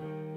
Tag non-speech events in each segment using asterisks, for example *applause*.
I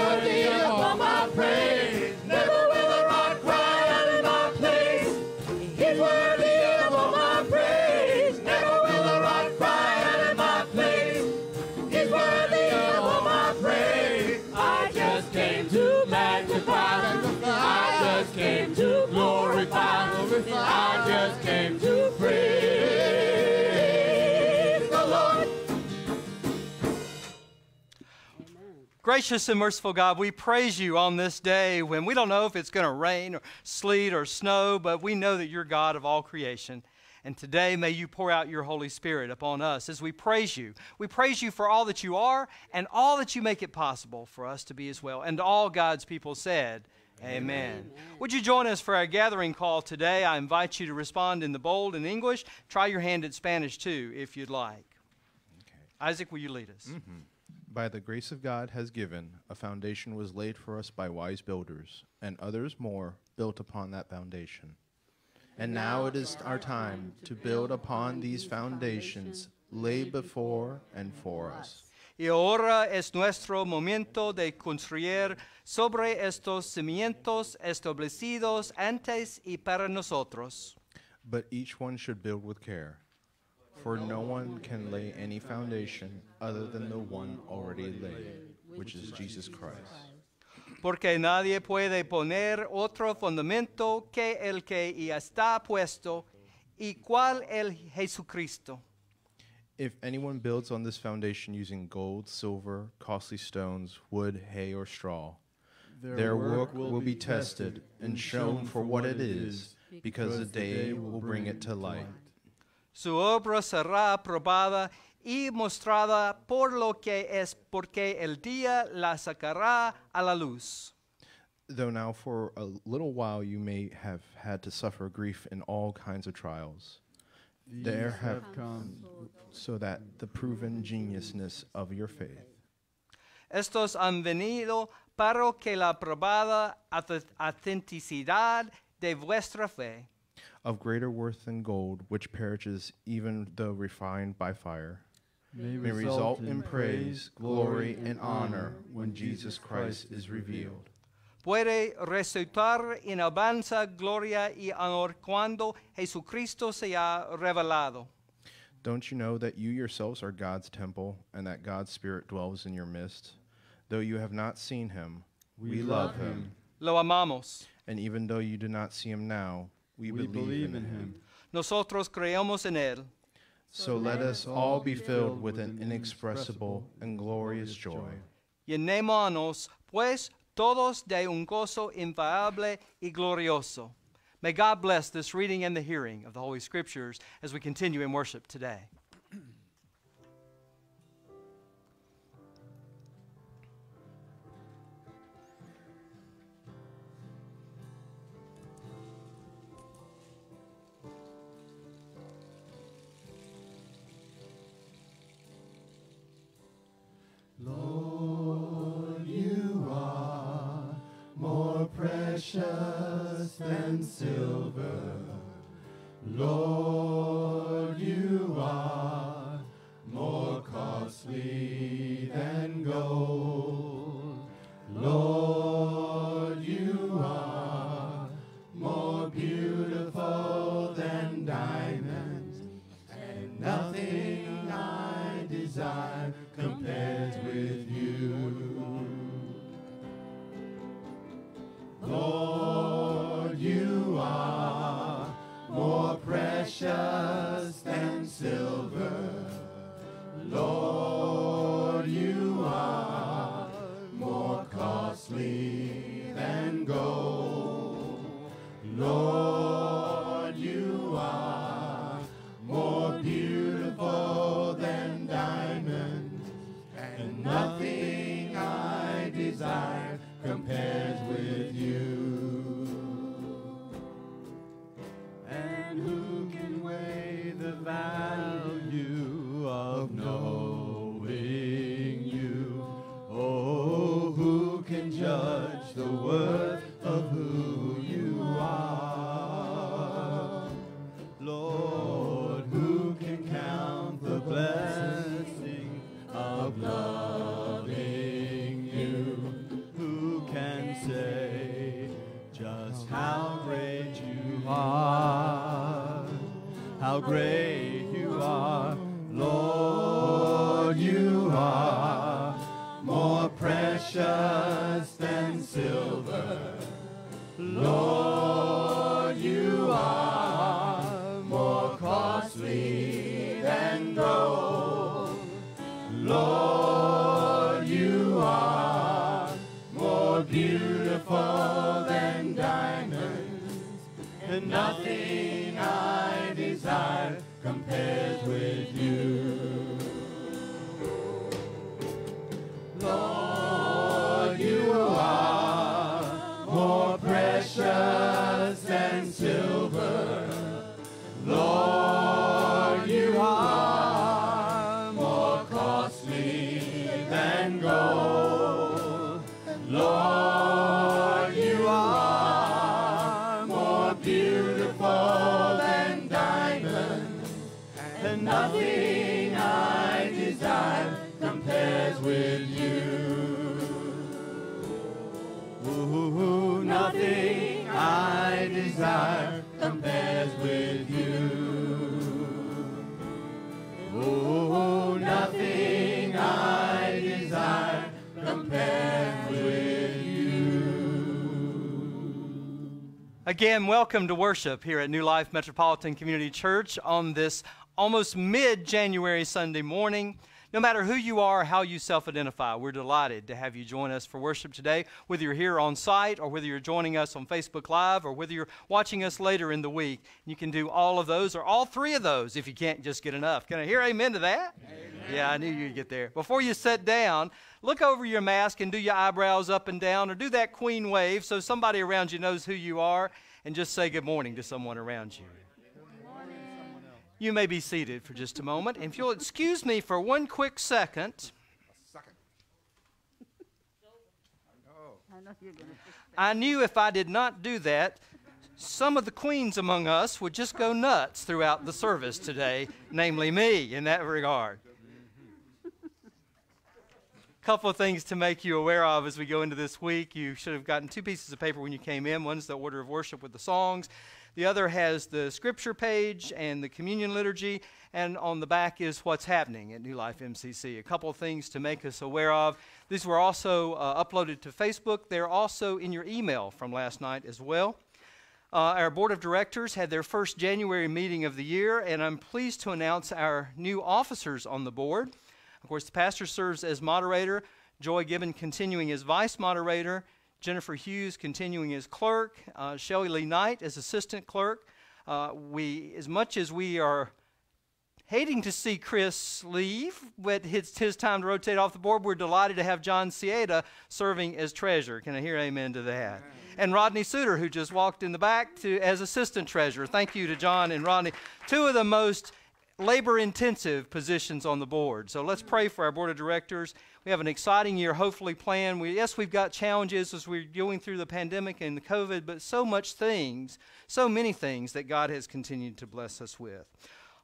He's Gracious and merciful God, we praise you on this day when we don't know if it's going to rain or sleet or snow, but we know that you're God of all creation. And today, may you pour out your Holy Spirit upon us as we praise you. We praise you for all that you are and all that you make it possible for us to be as well. And all God's people said, Amen. Would you join us for our gathering call today? I invite you to respond in the bold in English. Try your hand at Spanish too, if you'd like. Isaac, will you lead us? Mm-hmm. By the grace of God has given, a foundation was laid for us by wise builders, and others more built upon that foundation. And now it is our time to build upon these foundations laid before and for us. Y ahora es nuestro momento de construir sobre estos cimientos establecidos antes y para nosotros. But each one should build with care, for no one can lay any foundation other than the one already laid, which is Jesus Christ. Porque nadie puede poner otro fundamento que el que ya está puesto, y cuál el Jesucristo. If anyone builds on this foundation using gold, silver, costly stones, wood, hay, or straw, their work will be tested and shown for what it is, because the day will bring it to light. Su obra será aprobada y mostrada por lo que es, porque el día la sacará a la luz. Though now for a little while you may have had to suffer grief in all kinds of trials, there have come so that the proven geniusness of your faith, Estos han venido para que la probada aut- autenticidad de vuestra fe, of greater worth than gold, which perishes even though refined by fire, may may result in praise, glory, and honor when Jesus Christ is revealed. Puede resultar en alabanza, gloria y honor cuando Jesucristo sea revelado. Don't you know that you yourselves are God's temple and that God's Spirit dwells in your midst? Though you have not seen him, we, love him. Lo amamos. And even though you do not see him now, we, We believe, in him. Nosotros creemos en Él. So let us all be filled with an inexpressible and glorious joy. Llenémonos, pues, todos de un gozo inviable y glorioso. May God bless this reading and the hearing of the Holy Scriptures as we continue in worship today. Than silver. Lord, Lord, you are more beautiful than diamonds, and nothing I desire compares with you. Again, welcome to worship here at New Life Metropolitan Community Church on this almost mid January Sunday morning. No matter who you are, how you self identify, we're delighted to have you join us for worship today, whether you're here on site or whether you're joining us on Facebook Live or whether you're watching us later in the week. You can do all of those or all three of those if you can't just get enough. Can I hear amen to that? Amen. Yeah, I knew you'd get there. Before you sit down, look over your mask and do your eyebrows up and down or do that queen wave so somebody around you knows who you are and just say good morning to someone around you. You may be seated for just a moment. If you'll excuse me for one quick second, I knew if I did not do that, some of the queens among us would just go nuts throughout the service today, namely me in that regard. Couple of things to make you aware of as we go into this week. You should have gotten two pieces of paper when you came in. One's the order of worship with the songs. The other has the scripture page and the communion liturgy, and on the back is what's happening at New Life MCC. A couple of things to make us aware of. These were also uh, uploaded to Facebook. They're also in your email from last night as well. Uh, our board of directors had their first January meeting of the year, and I'm pleased to announce our new officers on the board. Of course, the pastor serves as moderator, Joy Gibbon continuing as vice moderator, Jennifer Hughes continuing as clerk, uh, Shelley Lee Knight as assistant clerk. Uh, we, as much as we are hating to see Chris leave, but it's his time to rotate off the board. We're delighted to have John Cieda serving as treasurer. Can I hear amen to that? Amen. And Rodney Suter, who just walked in the back to, as assistant treasurer. Thank you to John and Rodney. Two of the most labor intensive positions on the board. So let's pray for our board of directors. We have an exciting year, hopefully, planned. We, yes, we've got challenges as we're going through the pandemic and the COVID, but so much things, so many things that God has continued to bless us with.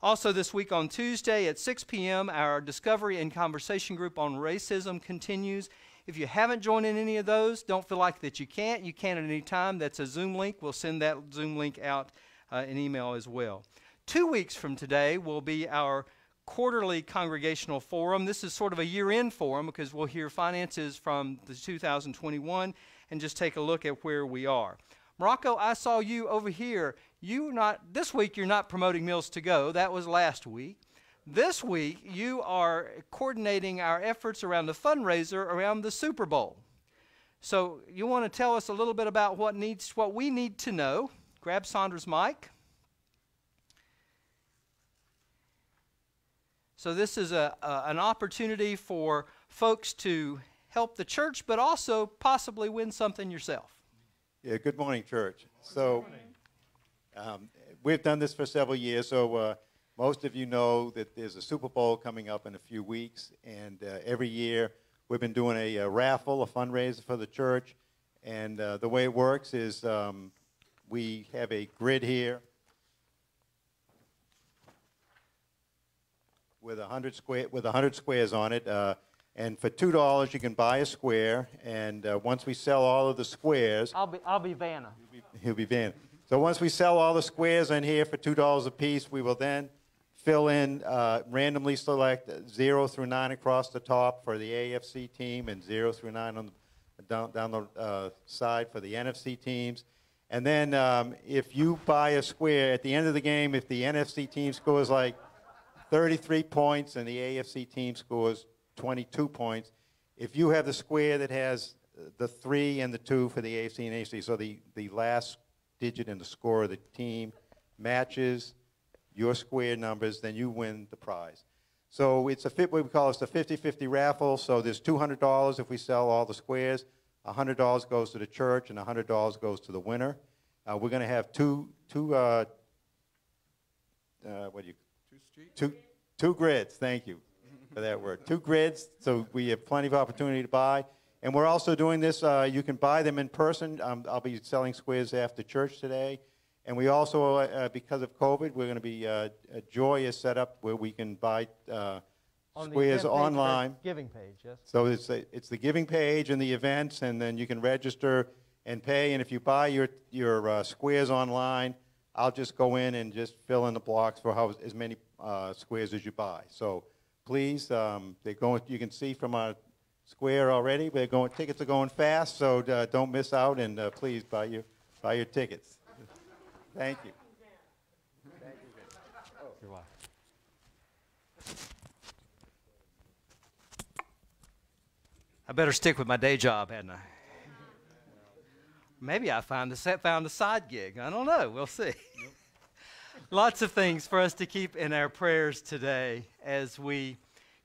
Also, this week on Tuesday at 6 p.m., our Discovery and Conversation group on racism continues. If you haven't joined in any of those, don't feel like that you can't. You can at any time. That's a Zoom link. We'll send that Zoom link out uh, in email as well. Two weeks from today will be our quarterly congregational forum. This is sort of a year end forum because we'll hear finances from the 2021 and just take a look at where we are. Morocco, I saw you over here. You not this week you're not promoting meals to go. That was last week. This week you are coordinating our efforts around the fundraiser around the super bowl. So you want to tell us a little bit about what needs what we need to know? Grab saunders mic so this is a, a an opportunity for folks to help the church but also possibly win something yourself. Yeah good morning church. So um, we've done this for several years, so uh, most of you know that there's a Super Bowl coming up in a few weeks, and uh, every year we've been doing a, a, raffle, a fundraiser for the church, and uh, the way it works is um, we have a grid here with a hundred square with a hundred squares on it. Uh, and for two dollars, you can buy a square. And uh, once we sell all of the squares, I'll be I'll be Vanna. He'll be, he'll be Vanna. So once we sell all the squares in here for $2 a piece, we will then fill in, uh, randomly select 0 through 9 across the top for the AFC team and 0 through 9 on the, down, down the uh, side for the NFC teams. And then um, if you buy a square, at the end of the game, if the NFC team scores like 33 points and the AFC team scores 22 points, if you have the square that has the 3 and the 2 for the AFC and AFC, so the, the last digit in the score of the team matches your square numbers, then you win the prize. So it's a fit, we call it a 50-50 raffle. So there's $200 if we sell all the squares. $100 goes to the church, and $100 goes to the winner. Uh, we're going to have two, two, uh, uh, what do you, two, streets? two, two grids. Thank you for that word. Two grids, so we have plenty of opportunity to buy. And we're also doing this, uh, you can buy them in person. Um, I'll be selling squares after church today. And we also, uh, uh because of COVID, we're going to be, uh, Joy is set up where we can buy uh, On squares online. Giving page, yes. So it's, a, it's the giving page and the events, and then you can register and pay. And if you buy your, your uh, squares online, I'll just go in and just fill in the blocks for how, as many uh, squares as you buy. So please, um, they go, you can see from our square already. We're going, tickets are going fast, so uh, don't miss out, and uh, please buy your, buy your tickets. Thank you. Thank you. You're welcome. I better stick with my day job, hadn't I? Maybe I found the, set, found a side gig. I don't know. We'll see. Lots of things for us to keep in our prayers today as we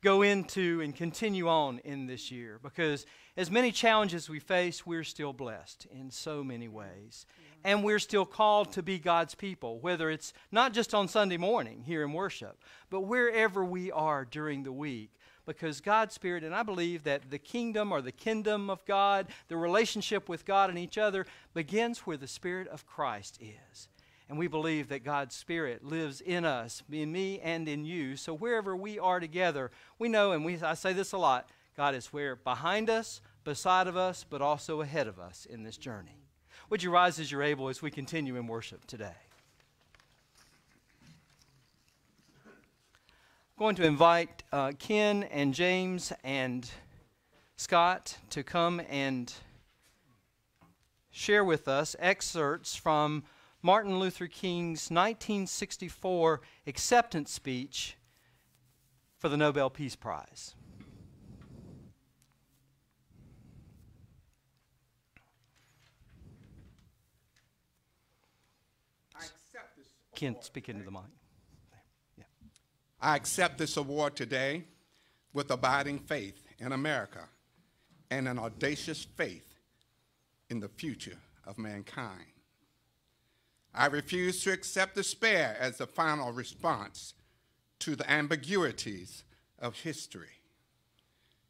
go into and continue on in this year because as many challenges we face, we're still blessed in so many ways. And we're still called to be God's people, whether it's not just on Sunday morning here in worship, but wherever we are during the week. because God's Spirit, and I believe that the kingdom or the kingdom of God, the relationship with God and each other, begins where the Spirit of Christ is. And we believe that God's Spirit lives in us, in me and in you. So wherever we are together, we know, and we, I say this a lot, God is where? Behind us, beside of us, but also ahead of us in this journey. Would you rise as you're able as we continue in worship today? I'm going to invite uh, Ken and James and Scott to come and share with us excerpts from Martin Luther King's 1964 acceptance speech for the Nobel Peace Prize. Ken, speak into the mic. Yeah. I accept this award today with abiding faith in America and an audacious faith in the future of mankind. I refuse to accept despair as the final response to the ambiguities of history.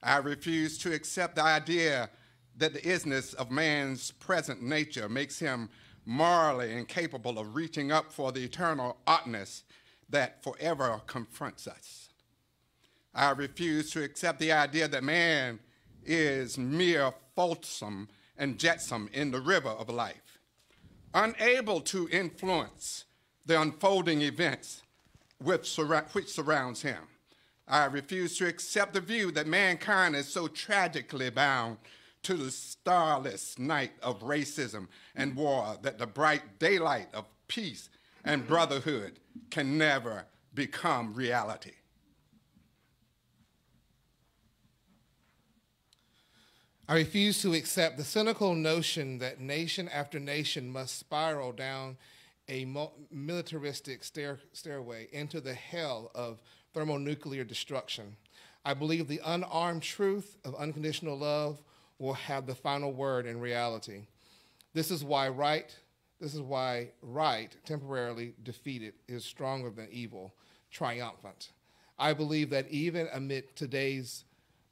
I refuse to accept the idea that the isness of man's present nature makes him morally incapable of reaching up for the eternal oughtness that forever confronts us. I refuse to accept the idea that man is mere flotsam and jetsam in the river of life, unable to influence the unfolding events which, which surrounds him. I refuse to accept the view that mankind is so tragically bound to the starless night of racism and war that the bright daylight of peace and brotherhood can never become reality. I refuse to accept the cynical notion that nation after nation must spiral down a militaristic stair- stairway into the hell of thermonuclear destruction. I believe the unarmed truth of unconditional love will have the final word in reality. This is why right, this is why right, temporarily defeated, is stronger than evil, triumphant. I believe that even amid today's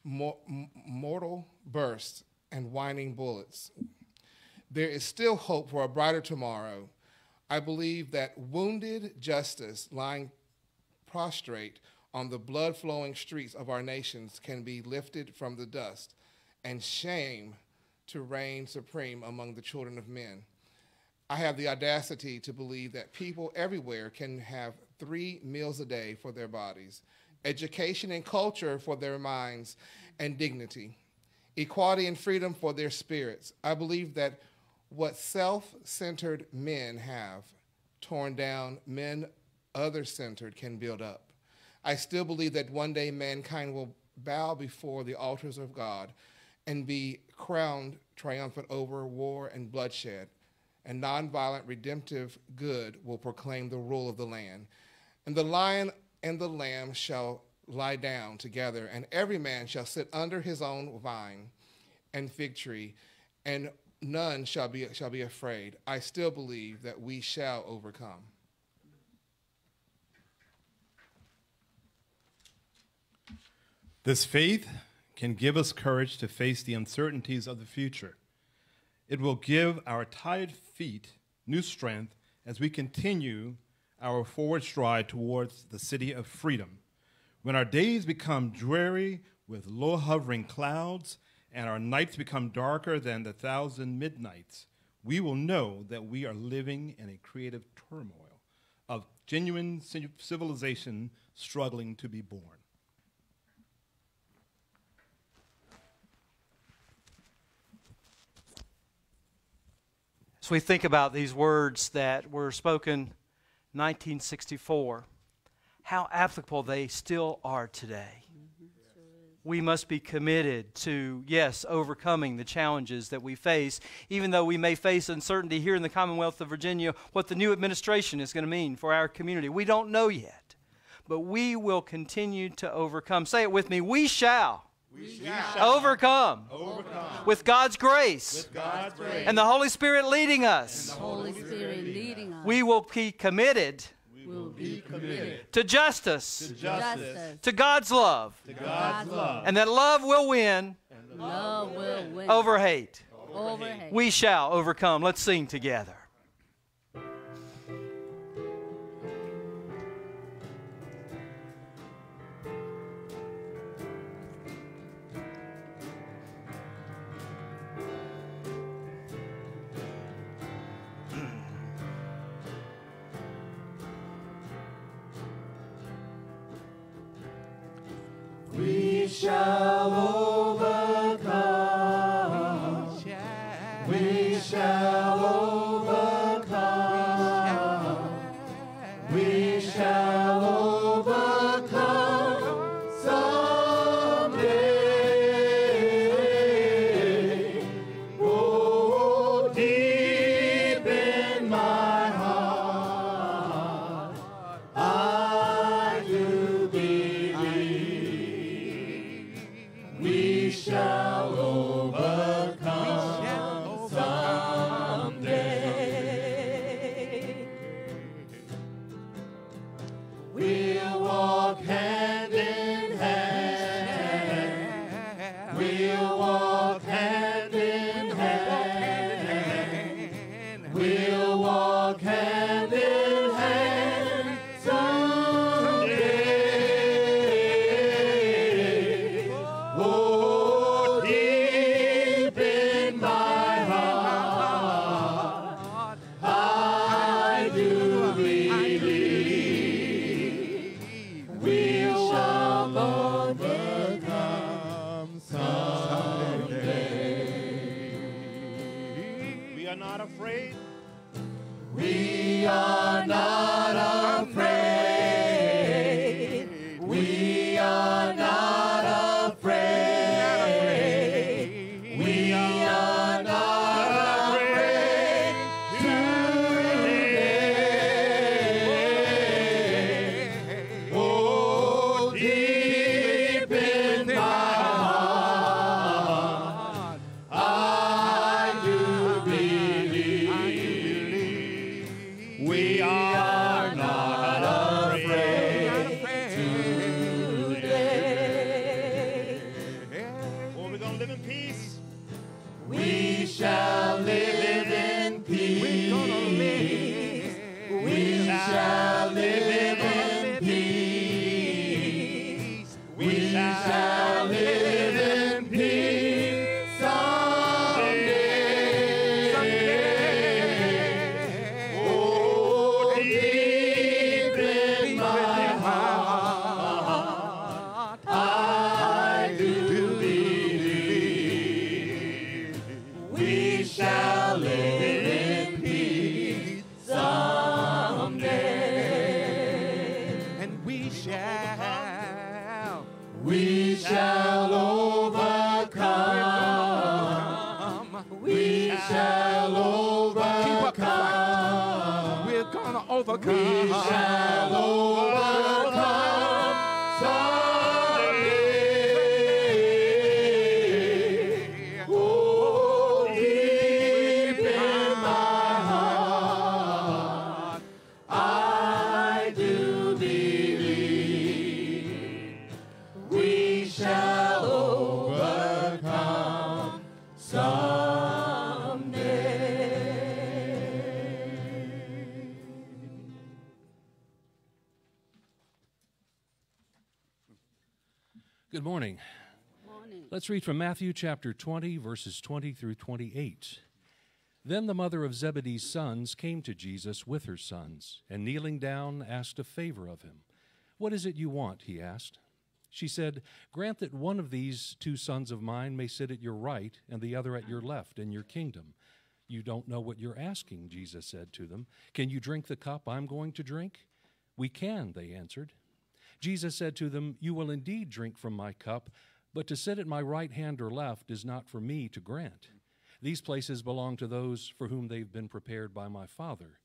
mortal bursts and whining bullets, there is still hope for a brighter tomorrow. I believe that wounded justice lying prostrate on the blood flowing streets of our nations can be lifted from the dust and shame to reign supreme among the children of men. I have the audacity to believe that people everywhere can have three meals a day for their bodies, education and culture for their minds and dignity, equality and freedom for their spirits. I believe that what self centered men have torn down, men other centered can build up. I still believe that one day mankind will bow before the altars of God and be crowned triumphant over war and bloodshed, and nonviolent redemptive good will proclaim the rule of the land. And the lion and the lamb shall lie down together, and every man shall sit under his own vine and fig tree, and none shall be, shall be afraid. I still believe that we shall overcome. This faith can give us courage to face the uncertainties of the future. It will give our tired feet new strength as we continue our forward stride towards the city of freedom. When our days become dreary with low hovering clouds and our nights become darker than the thousand midnights, we will know that we are living in a creative turmoil of genuine civilization struggling to be born. As we think about these words that were spoken 1964, how applicable they still are today. We must be committed to, yes, overcoming the challenges that we face, even though we may face uncertainty here in the Commonwealth of Virginia, what the new administration is going to mean for our community. We don't know yet, but we will continue to overcome. Say it with me we shall. We shall overcome, overcome with God's grace, with God's grace and the Holy Spirit leading us. and the Holy Spirit leading us. We will be committed, we will be committed to justice, to justice, to God's love, to God's love, and that love will win love will win over hate. over hate. We shall overcome. Let's sing together. Shall not afraid. We are not Read from Matthew chapter 20, verses 20 through 28. Then the mother of Zebedee's sons came to Jesus with her sons, and kneeling down, asked a favor of him. What is it you want? he asked. She said, Grant that one of these two sons of mine may sit at your right and the other at your left in your kingdom. You don't know what you're asking, Jesus said to them. Can you drink the cup I'm going to drink? We can, they answered. Jesus said to them, You will indeed drink from my cup, but to sit at my right hand or left is not for me to grant. These places belong to those for whom they've been prepared by my Father.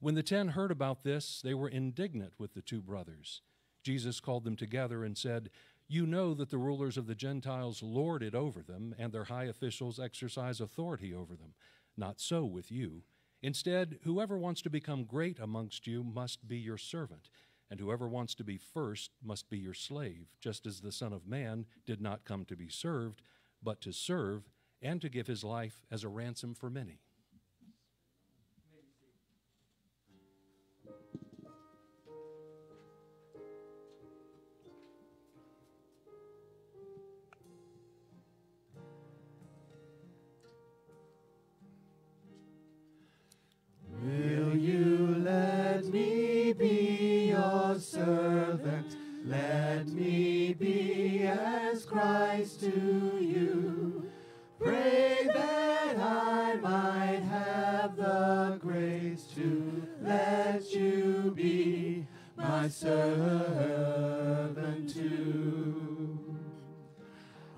When the ten heard about this, they were indignant with the two brothers. Jesus called them together and said, You know that the rulers of the Gentiles lord it over them, and their high officials exercise authority over them. Not so with you. Instead, whoever wants to become great amongst you must be your servant, and whoever wants to be first must be your slave, just as the Son of Man did not come to be served, but to serve and to give his life as a ransom for many. Let me be as Christ to you. Pray that I might have the grace to let you be my servant too.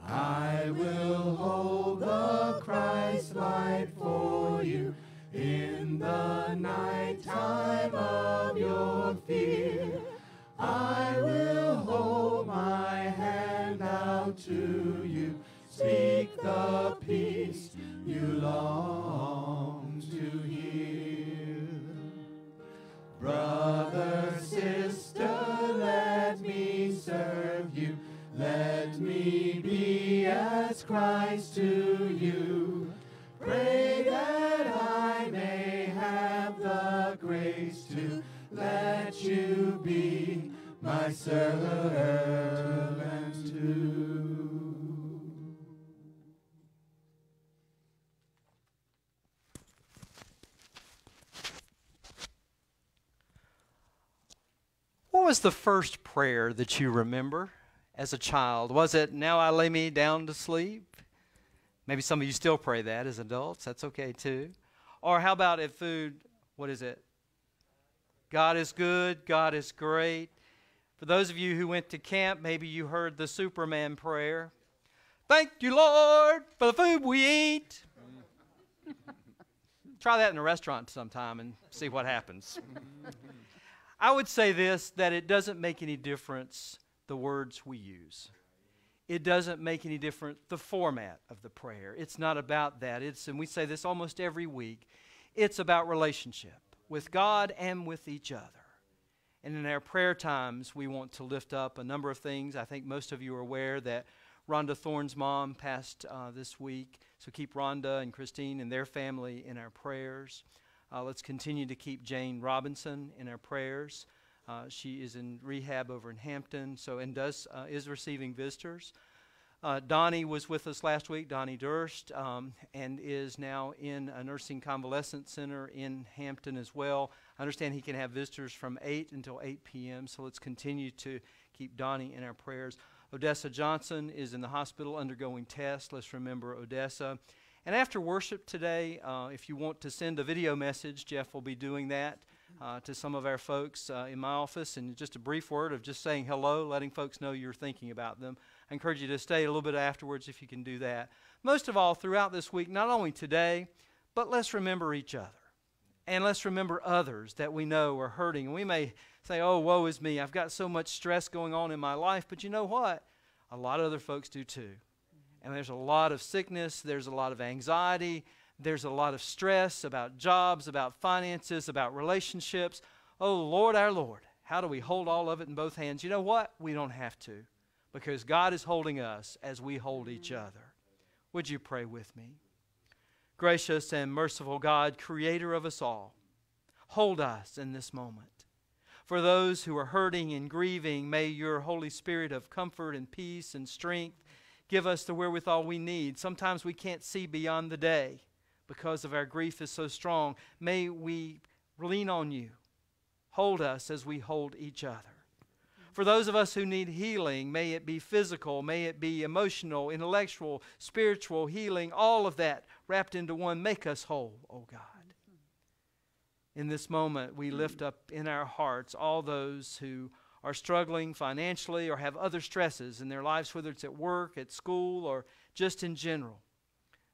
I will hold the Christ light for you in the night time of your fear. I will speak the peace you long to hear. Brother, sister, let me serve you. Let me be as Christ to you. Pray that I may have the grace to let you be my servant too. Was the first prayer that you remember as a child? Was it, Now I lay me down to sleep? Maybe some of you still pray that as adults. That's okay too. Or how about at food? What is it? God is good, God is great. For those of you who went to camp, maybe you heard the Superman prayer. Thank you, Lord, for the food we eat. *laughs* Try that in a restaurant sometime and see what happens. *laughs* I would say this that it doesn't make any difference the words we use. It doesn't make any difference the format of the prayer. It's not about that. It's and we say this almost every week. It's about relationship with God and with each other. And in our prayer times, we want to lift up a number of things. I think most of you are aware that Rhonda Thorne's mom passed uh, this week. So keep Rhonda and Christine and their family in our prayers. Uh, let's continue to keep Jane Robinson in our prayers. Uh, she is in rehab over in Hampton, so and does uh, is receiving visitors. Uh, Donnie was with us last week, Donnie Durst, um, and is now in a nursing convalescent center in Hampton as well. I understand he can have visitors from 8 until 8 p.m., so let's continue to keep Donnie in our prayers. Odessa Johnson is in the hospital undergoing tests. Let's remember Odessa. And after worship today, uh, if you want to send a video message, Jeff will be doing that uh, to some of our folks uh, in my office. And just a brief word of just saying hello, letting folks know you're thinking about them. I encourage you to stay a little bit afterwards if you can do that. Most of all, throughout this week, not only today, but let's remember each other. And let's remember others that we know are hurting. And we may say, oh, woe is me. I've got so much stress going on in my life. But you know what? A lot of other folks do too. And there's a lot of sickness, there's a lot of anxiety, there's a lot of stress about jobs, about finances, about relationships. Oh, Lord, our Lord, how do we hold all of it in both hands? You know what? We don't have to because God is holding us as we hold each other. Would you pray with me? Gracious and merciful God, creator of us all, hold us in this moment. For those who are hurting and grieving, may your Holy Spirit of comfort and peace and strength give us the wherewithal we need. Sometimes we can't see beyond the day because of our grief is so strong. May we lean on you. Hold us as we hold each other. For those of us who need healing, may it be physical, may it be emotional, intellectual, spiritual healing, all of that wrapped into one, make us whole, oh God. In this moment, we lift up in our hearts all those who are struggling financially or have other stresses in their lives, whether it's at work, at school, or just in general.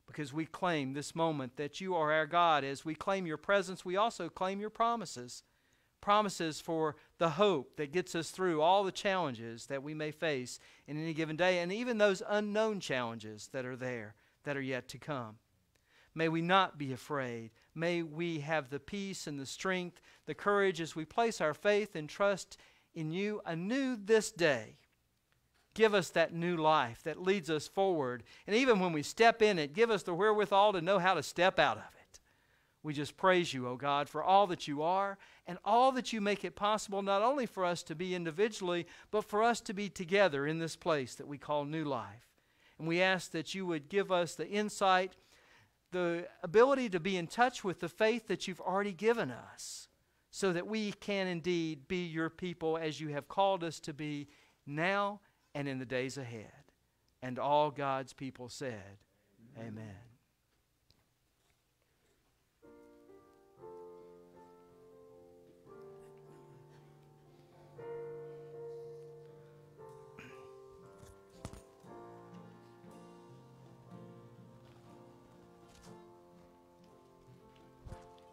Because we claim this moment that you are our God. As we claim your presence, we also claim your promises. Promises for the hope that gets us through all the challenges that we may face in any given day, and even those unknown challenges that are there that are yet to come. May we not be afraid. may we have the peace and the strength, the courage as we place our faith and trust in you anew this day. Give us that new life that leads us forward. And even when we step in it, give us the wherewithal to know how to step out of it. We just praise you, O oh God, for all that you are and all that you make it possible, not only for us to be individually, but for us to be together in this place that we call new life. And we ask that you would give us the insight, the ability to be in touch with the faith that you've already given us, so that we can indeed be your people as you have called us to be now and in the days ahead. And all God's people said, Amen. Amen.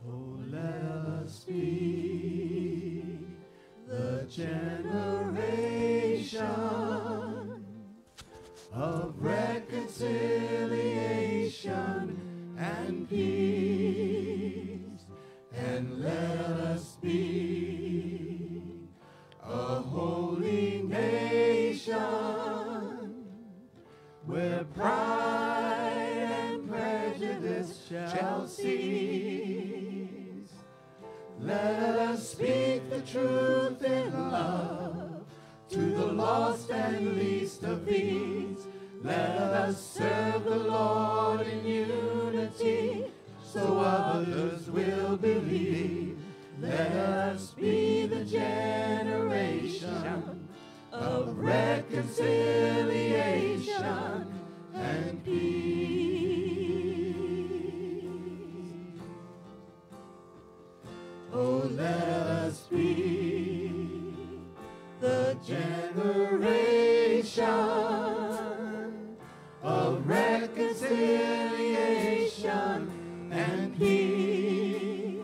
Oh, let us be generation of reconciliation and peace, and let us be a holy nation where pride and prejudice shall cease. Let us speak the truth in love to the lost and least of these. Let us serve the Lord in unity so others will believe. Let us be the generation of reconciliation and peace. Let us be the generation of reconciliation and peace,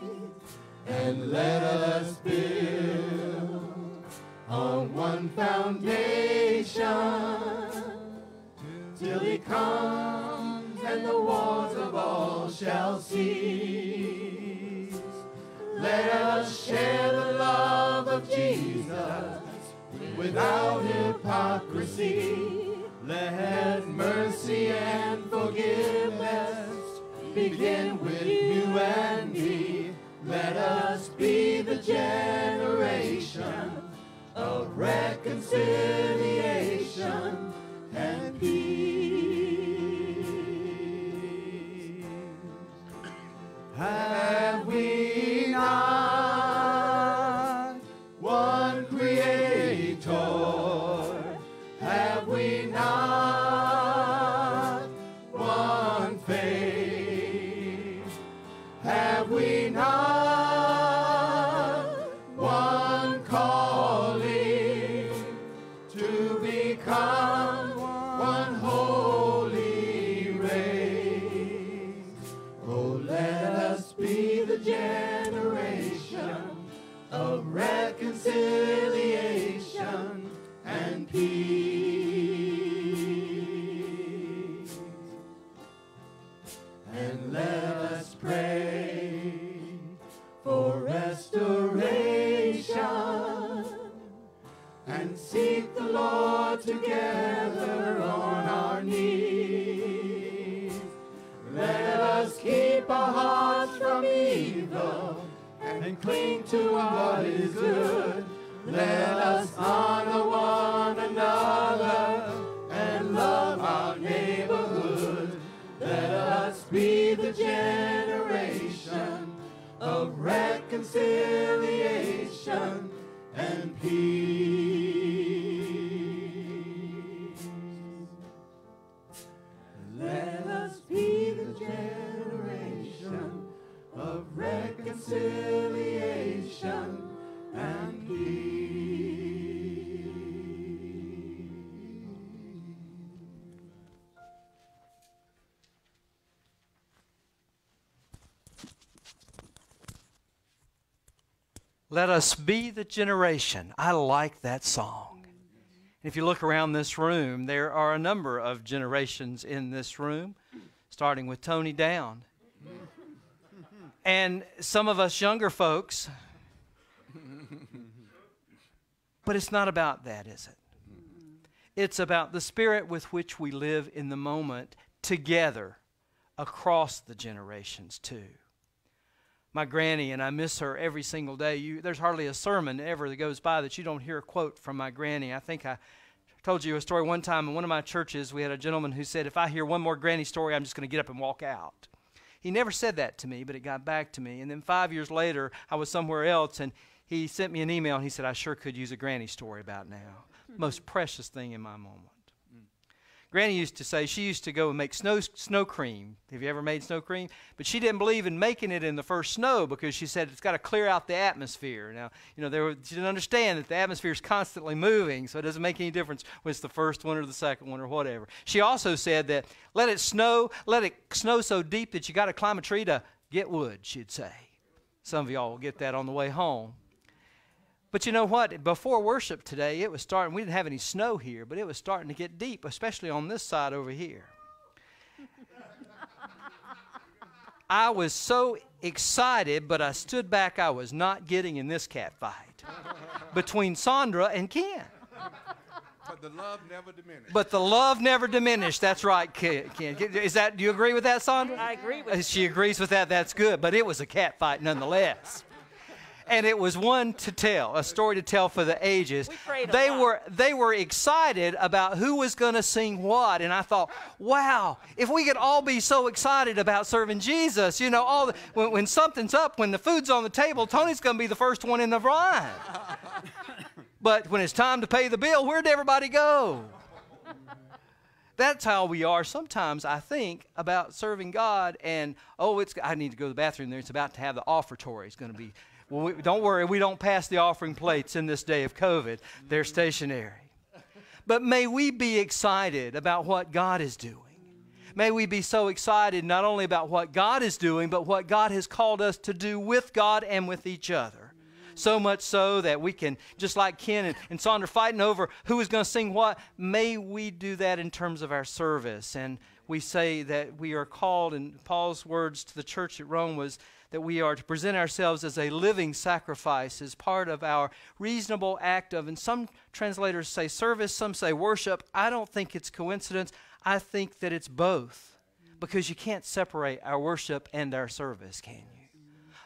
and let us build on one foundation till he comes and the wars of all shall cease. Let us share the love of Jesus without hypocrisy. Let mercy and forgiveness begin with you and Let us be the generation. I like that song. And if you look around this room, there are a number of generations in this room, starting with Tony Down. And some of us younger folks, but it's not about that, is it? It's about the spirit with which we live in the moment together across the generations, too. My granny, and I miss her every single day. You, there's hardly a sermon ever that goes by that you don't hear a quote from my granny. I think I told you a story one time in one of my churches. We had a gentleman who said, If I hear one more granny story, I'm just going to get up and walk out. He never said that to me, but it got back to me. And then five years later, I was somewhere else, and he sent me an email, and he said, I sure could use a granny story about now. Most precious thing in my moment. Granny used to say she used to go and make snow, snow cream. Have you ever made snow cream? But she didn't believe in making it in the first snow because she said it's got to clear out the atmosphere. Now, you know, there were, she didn't understand that the atmosphere is constantly moving, so it doesn't make any difference whether it's the first one or the second one or whatever. She also said that let it snow, let it snow so deep that you got to climb a tree to get wood, she'd say. Some of y'all will get that on the way home. But you know what? Before worship today, it was starting. We didn't have any snow here, but it was starting to get deep, especially on this side over here. *laughs* I was so excited, but I stood back. I was not getting in this cat fight between Sandra and Ken. But the love never diminished. But the love never diminished. That's right, Ken. Is that? Do you agree with that, Sandra? I agree with. She agrees with that. That's good. But it was a cat fight nonetheless and it was one to tell, a story to tell for the ages. they lot. were they were excited about who was going to sing what, and I thought, wow, if we could all be so excited about serving Jesus, you know, all the, when, when something's up, when the food's on the table, Tony's going to be the first one in the line. *laughs* but when it's time to pay the bill, where'd everybody go? That's how we are sometimes, I think, about serving God. And, oh, it's I need to go to the bathroom there. It's about to have the offertory. It's going to be well, we, don't worry, we don't pass the offering plates in this day of COVID. They're stationary. But may we be excited about what God is doing. May we be so excited not only about what God is doing, but what God has called us to do with God and with each other. So much so that we can, just like Ken and, and Sandra fighting over who is going to sing what, may we do that in terms of our service. And we say that we are called, and Paul's words to the church at Rome was that we are to present ourselves as a living sacrifice as part of our reasonable act of, and some translators say service, some say worship. I don't think it's coincidence. I think that it's both because you can't separate our worship and our service, can you?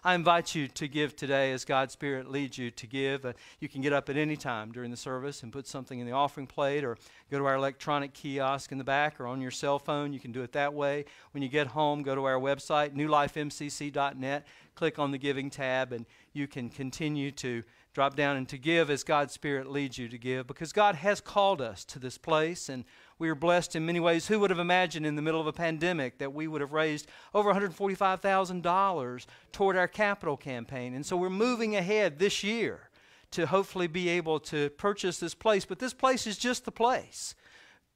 I invite you to give today as God's Spirit leads you to give. Uh, you can get up at any time during the service and put something in the offering plate or go to our electronic kiosk in the back or on your cell phone. You can do it that way. When you get home, go to our website, newlifemcc.net, click on the giving tab, and you can continue to drop down and to give as God's Spirit leads you to give because God has called us to this place and we are blessed in many ways. Who would have imagined in the middle of a pandemic that we would have raised over $145,000 toward our capital campaign? And so we're moving ahead this year to hopefully be able to purchase this place. But this place is just the place.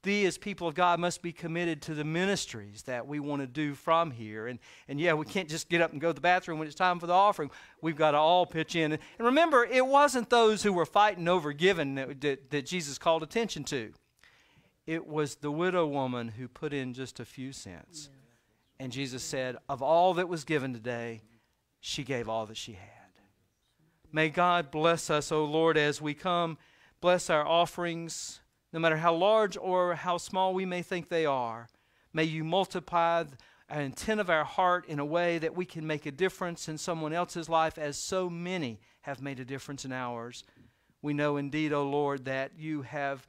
We, as people of God, must be committed to the ministries that we want to do from here. And, and yeah, we can't just get up and go to the bathroom when it's time for the offering. We've got to all pitch in. And remember, it wasn't those who were fighting over giving that, that, that Jesus called attention to it was the widow woman who put in just a few cents. And Jesus said, Of all that was given today, she gave all that she had. May God bless us, O Lord, as we come. Bless our offerings, no matter how large or how small we may think they are. May you multiply our intent of our heart in a way that we can make a difference in someone else's life, as so many have made a difference in ours. We know indeed, O Lord, that you have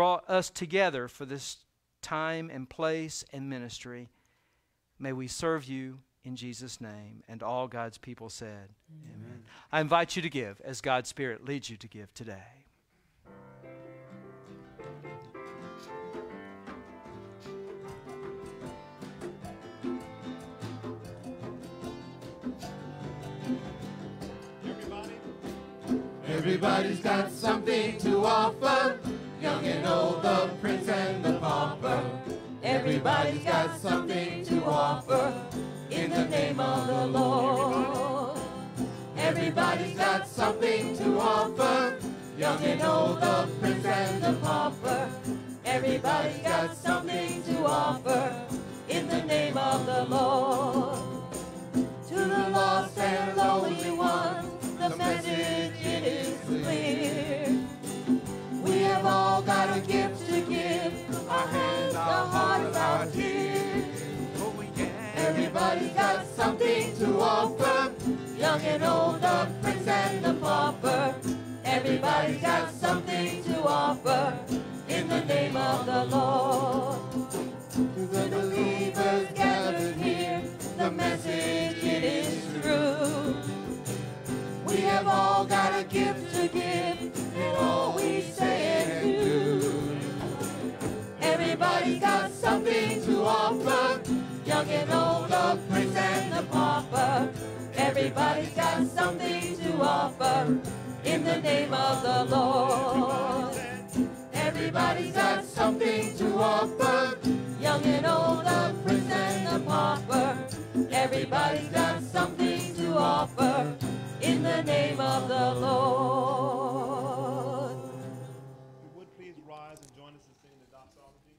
brought us together for this time and place and ministry. May we serve you in Jesus' name. And all God's people said, Amen. Amen. I invite you to give as God's Spirit leads you to give today. Everybody's got something to offer young and old, the prince and the pauper. Everybody's got something to offer in the name of the Lord. Everybody's got something to offer, young and old, the prince and the pauper. Everybody's got something to offer in the name of the Lord. To the Lord and lonely ones, the message it is clear. We have all got a gift to give, our hands, our hearts, our tears. Everybody's got something to offer, young and old, the prince and the pauper. Everybody's got something to offer in the name of the Lord. To the believers gathered here, the message it is true. We have all got a gift to give in all we say and do. Everybody's got something to offer, young and old, the prince and the pauper. Everybody's got something to offer in the name of the Lord. Everybody's got something to offer, the name of the Lord. You would please rise and join us in singing the doxology.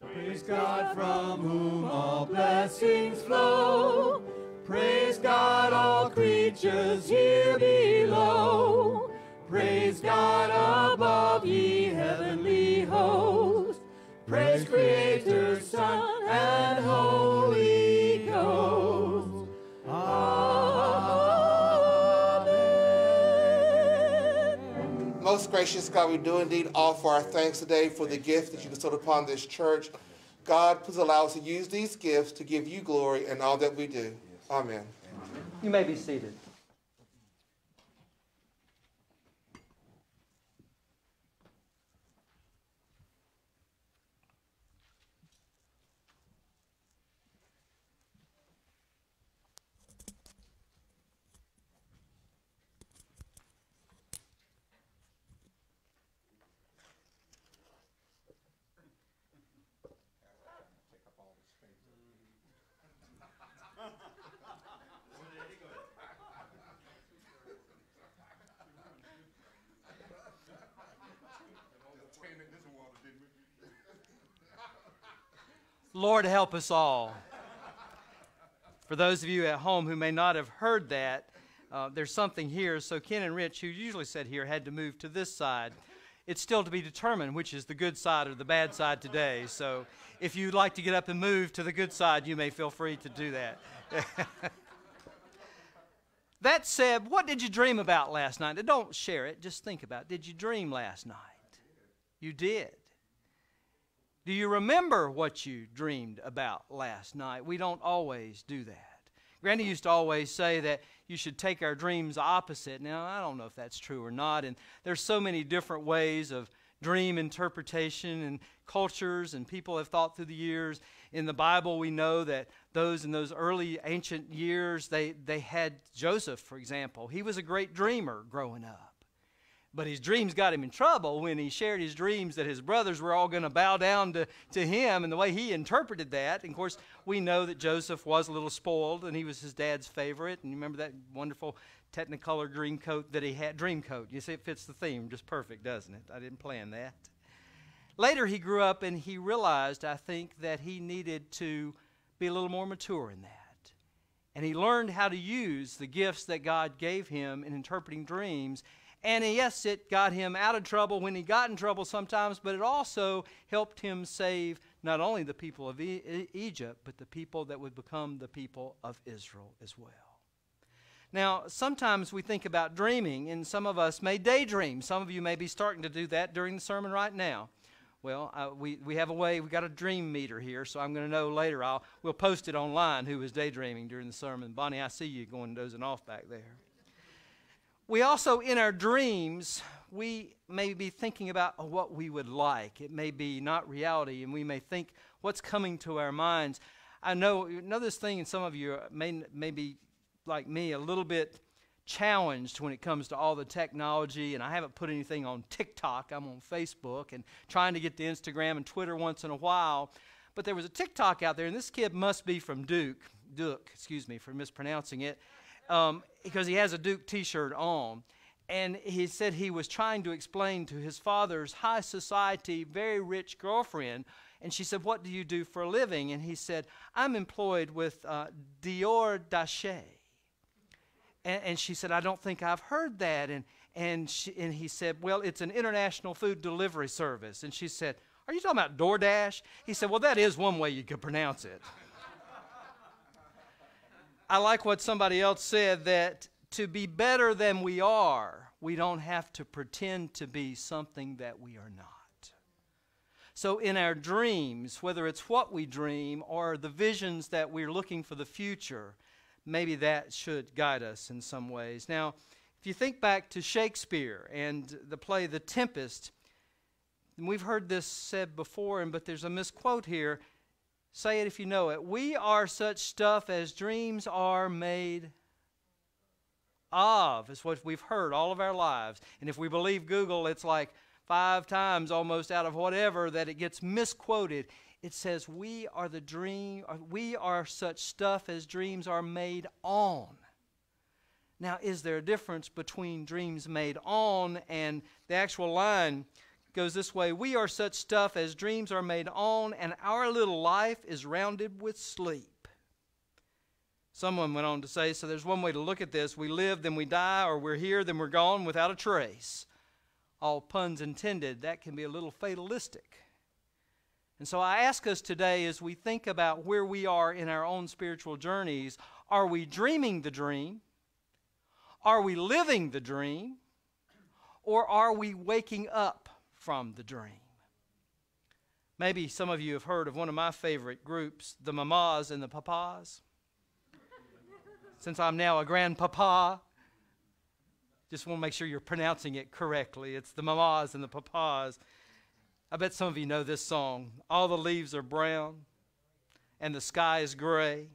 Praise God from whom all blessings flow. Praise God, all creatures here below. Praise God above, ye heavenly hosts. Praise Creator, Son, and Holy Most gracious God, we do indeed offer our thanks today for the gift that you bestowed upon this church. God, please allow us to use these gifts to give you glory in all that we do. Amen. You may be seated. Lord, help us all. For those of you at home who may not have heard that, uh, there's something here. So Ken and Rich, who usually sit here, had to move to this side. It's still to be determined which is the good side or the bad side today. So if you'd like to get up and move to the good side, you may feel free to do that. *laughs* that said, what did you dream about last night? Don't share it, just think about it. Did you dream last night? You did. Do you remember what you dreamed about last night? We don't always do that. Granny used to always say that you should take our dreams opposite. Now, I don't know if that's true or not, and there's so many different ways of dream interpretation and cultures, and people have thought through the years. In the Bible, we know that those in those early ancient years, they, they had Joseph, for example. He was a great dreamer growing up. But his dreams got him in trouble when he shared his dreams that his brothers were all going to bow down to, to him and the way he interpreted that. And of course, we know that Joseph was a little spoiled and he was his dad's favorite. And you remember that wonderful Technicolor coat that he had? Dream coat. You see, it fits the theme just perfect, doesn't it? I didn't plan that. Later, he grew up and he realized, I think, that he needed to be a little more mature in that. And he learned how to use the gifts that God gave him in interpreting dreams and yes, it got him out of trouble when he got in trouble sometimes, but it also helped him save not only the people of e- Egypt, but the people that would become the people of Israel as well. Now, sometimes we think about dreaming, and some of us may daydream. Some of you may be starting to do that during the sermon right now. Well, uh, we, we have a way, we got a dream meter here, so I'm going to know later. I'll, we'll post it online who was daydreaming during the sermon. Bonnie, I see you going dozing off back there. We also, in our dreams, we may be thinking about oh, what we would like. It may be not reality, and we may think what's coming to our minds. I know, know this thing, and some of you may, may be like me, a little bit challenged when it comes to all the technology, and I haven't put anything on TikTok. I'm on Facebook and trying to get to Instagram and Twitter once in a while. But there was a TikTok out there, and this kid must be from Duke, Duke, excuse me for mispronouncing it, um, because he has a Duke T-shirt on, and he said he was trying to explain to his father's high society, very rich girlfriend. And she said, What do you do for a living? And he said, I'm employed with uh, Dior Daché. And, and, she said, I don't think I've heard that. And, and, she, and he said, Well, it's an international food delivery service. And she said, Are you talking about DoorDash? He said, Well, that is one way you could pronounce it. I like what somebody else said that to be better than we are, we don't have to pretend to be something that we are not. So, in our dreams, whether it's what we dream or the visions that we're looking for the future, maybe that should guide us in some ways. Now, if you think back to Shakespeare and the play The Tempest, and we've heard this said before, and but there's a misquote here. Say it if you know it. We are such stuff as dreams are made of, is what we've heard all of our lives. And if we believe Google, it's like five times almost out of whatever that it gets misquoted. It says, We are the dream, uh, we are such stuff as dreams are made on. Now, is there a difference between dreams made on and the actual line goes this way We are such stuff as dreams are made on, and our little life is rounded with sleep. Someone went on to say, So there's one way to look at this. We live, then we die, or we're here, then we're gone without a trace. All puns intended, that can be a little fatalistic. And so I ask us today as we think about where we are in our own spiritual journeys are we dreaming the dream? Are we living the dream? Or are we waking up from the dream? Maybe some of you have heard of one of my favorite groups, the Mamas and the Papas. Since I'm now a grandpapa, just want to make sure you're pronouncing it correctly. It's the Mamas and the Papas. I bet some of you know this song. All the leaves are brown and the sky is gray.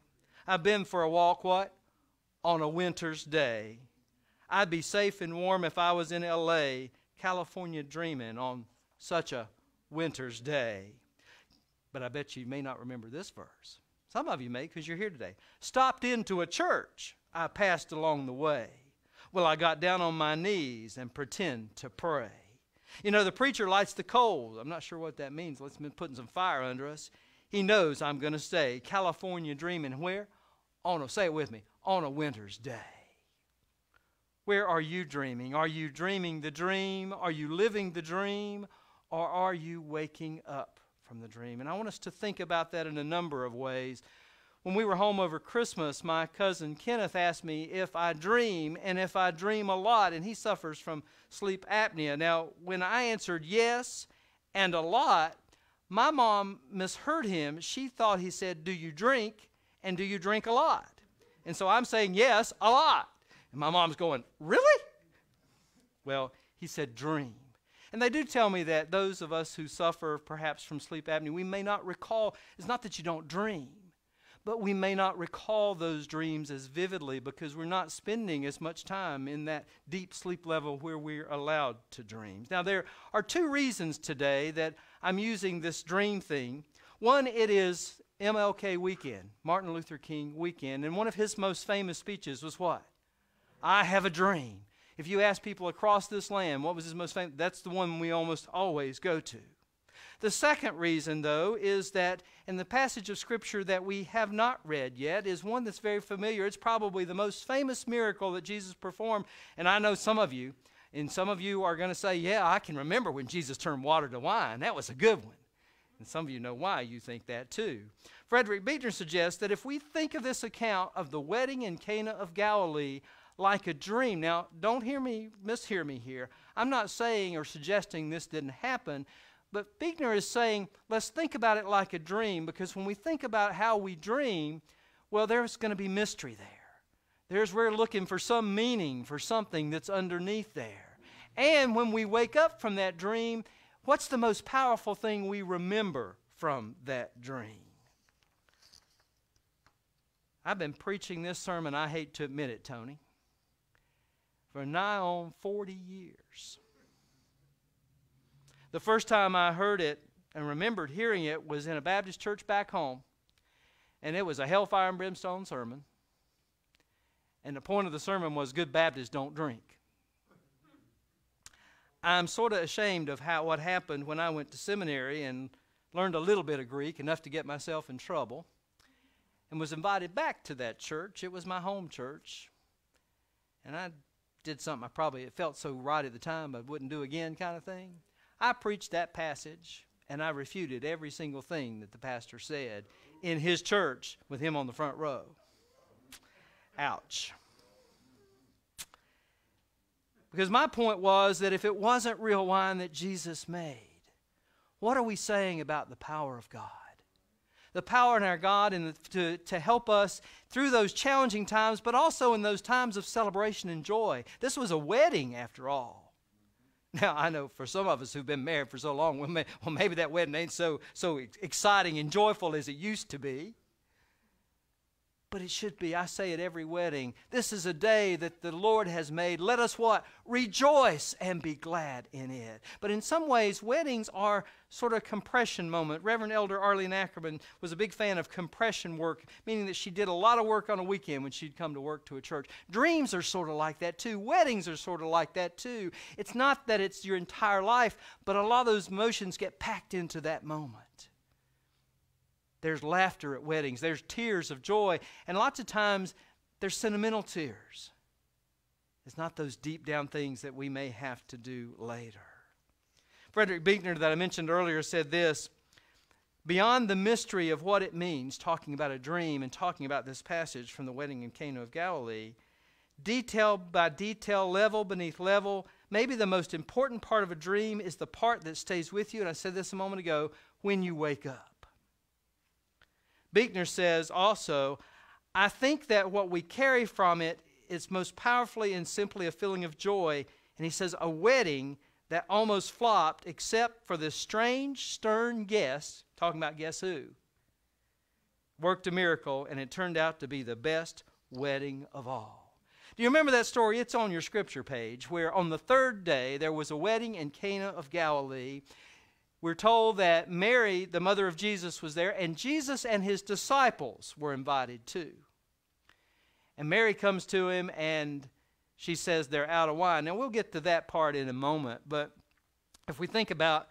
I've been for a walk, what? On a winter's day. I'd be safe and warm if I was in LA, California dreaming on such a winter's day. But I bet you may not remember this verse. Some of you may because you're here today. Stopped into a church I passed along the way. Well, I got down on my knees and pretend to pray. You know, the preacher lights the coals. I'm not sure what that means. Let's been putting some fire under us. He knows I'm going to stay. California dreaming where? On a, say it with me, on a winter's day. Where are you dreaming? Are you dreaming the dream? Are you living the dream? Or are you waking up from the dream? And I want us to think about that in a number of ways. When we were home over Christmas, my cousin Kenneth asked me if I dream and if I dream a lot, and he suffers from sleep apnea. Now, when I answered yes and a lot, my mom misheard him. She thought he said, Do you drink and do you drink a lot? And so I'm saying yes, a lot. And my mom's going, Really? Well, he said, Dream. And they do tell me that those of us who suffer perhaps from sleep apnea, we may not recall, it's not that you don't dream, but we may not recall those dreams as vividly because we're not spending as much time in that deep sleep level where we're allowed to dream. Now, there are two reasons today that I'm using this dream thing. One, it is MLK weekend, Martin Luther King weekend, and one of his most famous speeches was what? I have a dream. If you ask people across this land, what was his most famous? That's the one we almost always go to. The second reason, though, is that in the passage of Scripture that we have not read yet is one that's very familiar. It's probably the most famous miracle that Jesus performed. And I know some of you, and some of you are going to say, Yeah, I can remember when Jesus turned water to wine. That was a good one. And some of you know why you think that too. Frederick Buechner suggests that if we think of this account of the wedding in Cana of Galilee like a dream. Now, don't hear me, mishear me here. I'm not saying or suggesting this didn't happen, but Buechner is saying, let's think about it like a dream because when we think about how we dream, well, there's going to be mystery there. There's we're looking for some meaning for something that's underneath there. And when we wake up from that dream, what's the most powerful thing we remember from that dream? I've been preaching this sermon, I hate to admit it, Tony for nigh on 40 years. The first time I heard it and remembered hearing it was in a Baptist church back home, and it was a hellfire and brimstone sermon. And the point of the sermon was good Baptists don't drink. I'm sort of ashamed of how what happened when I went to seminary and learned a little bit of Greek, enough to get myself in trouble, and was invited back to that church. It was my home church. And I did something I probably it felt so right at the time I wouldn't do again kind of thing. I preached that passage and I refuted every single thing that the pastor said in his church with him on the front row. Ouch. Because my point was that if it wasn't real wine that Jesus made, what are we saying about the power of God? The power in our God and to, to help us through those challenging times, but also in those times of celebration and joy. This was a wedding, after all. Now, I know for some of us who've been married for so long, well, maybe that wedding ain't so, so exciting and joyful as it used to be but it should be. I say at every wedding, this is a day that the Lord has made. Let us what? Rejoice and be glad in it. But in some ways, weddings are sort of compression moment. Reverend Elder Arlene Ackerman was a big fan of compression work, meaning that she did a lot of work on a weekend when she'd come to work to a church. Dreams are sort of like that too. Weddings are sort of like that too. It's not that it's your entire life, but a lot of those emotions get packed into that moment. There's laughter at weddings, there's tears of joy, and lots of times there's sentimental tears. It's not those deep down things that we may have to do later. Frederick Buechner, that I mentioned earlier, said this Beyond the mystery of what it means, talking about a dream and talking about this passage from the wedding in Cana of Galilee, detail by detail, level beneath level, maybe the most important part of a dream is the part that stays with you. And I said this a moment ago when you wake up. Buechner says also, I think that what we carry from it is most powerfully and simply a feeling of joy. And he says, a wedding that almost flopped except for this strange, stern guest, talking about guess who, worked a miracle, and it turned out to be the best wedding of all. Do you remember that story? It's on your scripture page, where on the third day there was a wedding in Cana of Galilee, we're told that Mary, the mother of Jesus, was there, and Jesus and his disciples were invited too. And Mary comes to him and she says they're out of wine. Now, we'll get to that part in a moment, but if we think about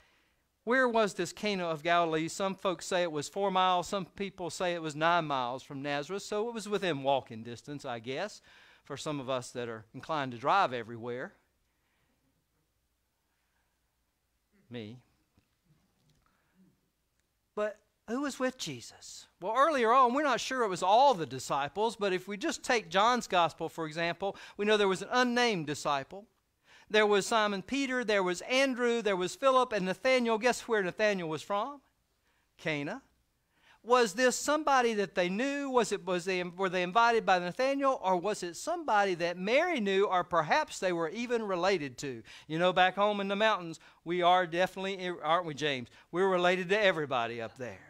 where was this Cana of Galilee? Some folks say it was four miles, some people say it was nine miles from Nazareth, so it was within walking distance, I guess, for some of us that are inclined to drive everywhere. Me. But who was with Jesus? Well, earlier on, we're not sure it was all the disciples, but if we just take John's gospel, for example, we know there was an unnamed disciple. There was Simon Peter, there was Andrew, there was Philip, and Nathaniel. Guess where Nathaniel was from? Cana. Was this somebody that they knew? Was it was they were they invited by Nathaniel, or was it somebody that Mary knew, or perhaps they were even related to? You know, back home in the mountains, we are definitely, aren't we, James? We're related to everybody up there.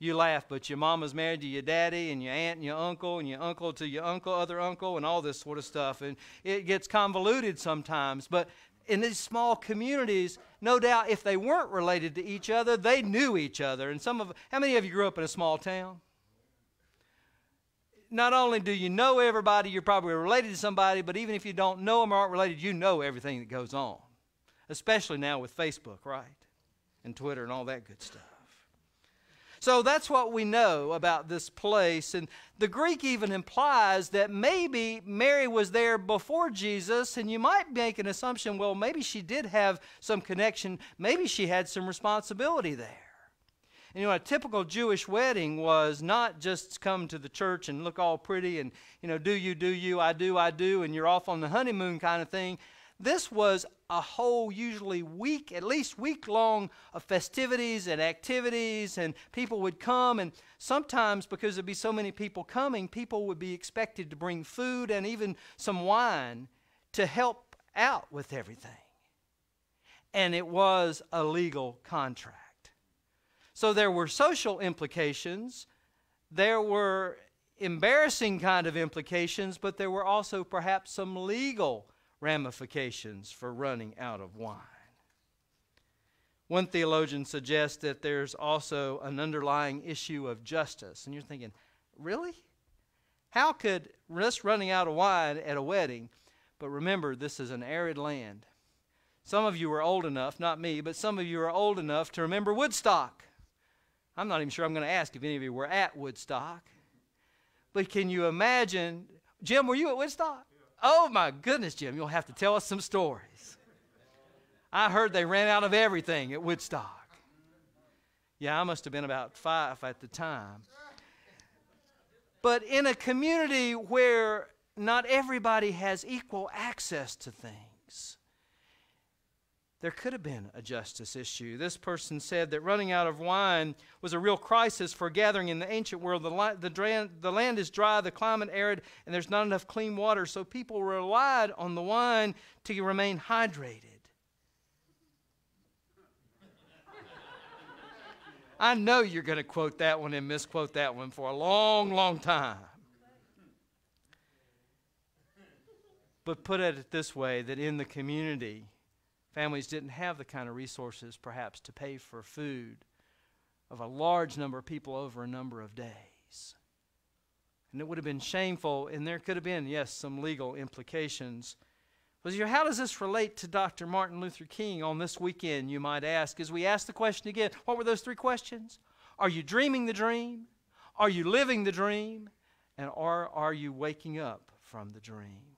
You laugh, but your mama's married to your daddy, and your aunt and your uncle, and your uncle to your uncle, other uncle, and all this sort of stuff. And it gets convoluted sometimes. But in these small communities, no doubt if they weren't related to each other, they knew each other. And some of how many of you grew up in a small town? Not only do you know everybody, you're probably related to somebody, but even if you don't know them or aren't related, you know everything that goes on. Especially now with Facebook, right? And Twitter and all that good stuff. So that's what we know about this place. And the Greek even implies that maybe Mary was there before Jesus, and you might make an assumption well, maybe she did have some connection, maybe she had some responsibility there. And, you know, a typical Jewish wedding was not just come to the church and look all pretty and, you know, do you, do you, I do, I do, and you're off on the honeymoon kind of thing. This was a whole, usually week, at least week long of festivities and activities, and people would come. And sometimes, because there'd be so many people coming, people would be expected to bring food and even some wine to help out with everything. And it was a legal contract. So there were social implications, there were embarrassing kind of implications, but there were also perhaps some legal ramifications for running out of wine. One theologian suggests that there's also an underlying issue of justice. And you're thinking, really? How could risk running out of wine at a wedding? But remember, this is an arid land. Some of you are old enough, not me, but some of you are old enough to remember Woodstock. I'm not even sure I'm going to ask if any of you were at Woodstock. But can you imagine? Jim, were you at Woodstock? Oh my goodness, Jim, you'll have to tell us some stories. I heard they ran out of everything at Woodstock. Yeah, I must have been about five at the time. But in a community where not everybody has equal access to things, there could have been a justice issue. This person said that running out of wine was a real crisis for gathering in the ancient world. The, the, the, land is dry, the climate arid, and there's not enough clean water, so people relied on the wine to remain hydrated. I know you're going to quote that one and misquote that one for a long, long time. But put it this way that in the community, Families didn't have the kind of resources, perhaps, to pay for food of a large number of people over a number of days. And it would have been shameful, and there could have been, yes, some legal implications. But how does this relate to Dr. Martin Luther King on this weekend, you might ask? As we ask the question again, what were those three questions? Are you dreaming the dream? Are you living the dream? And are, are you waking up from the dream?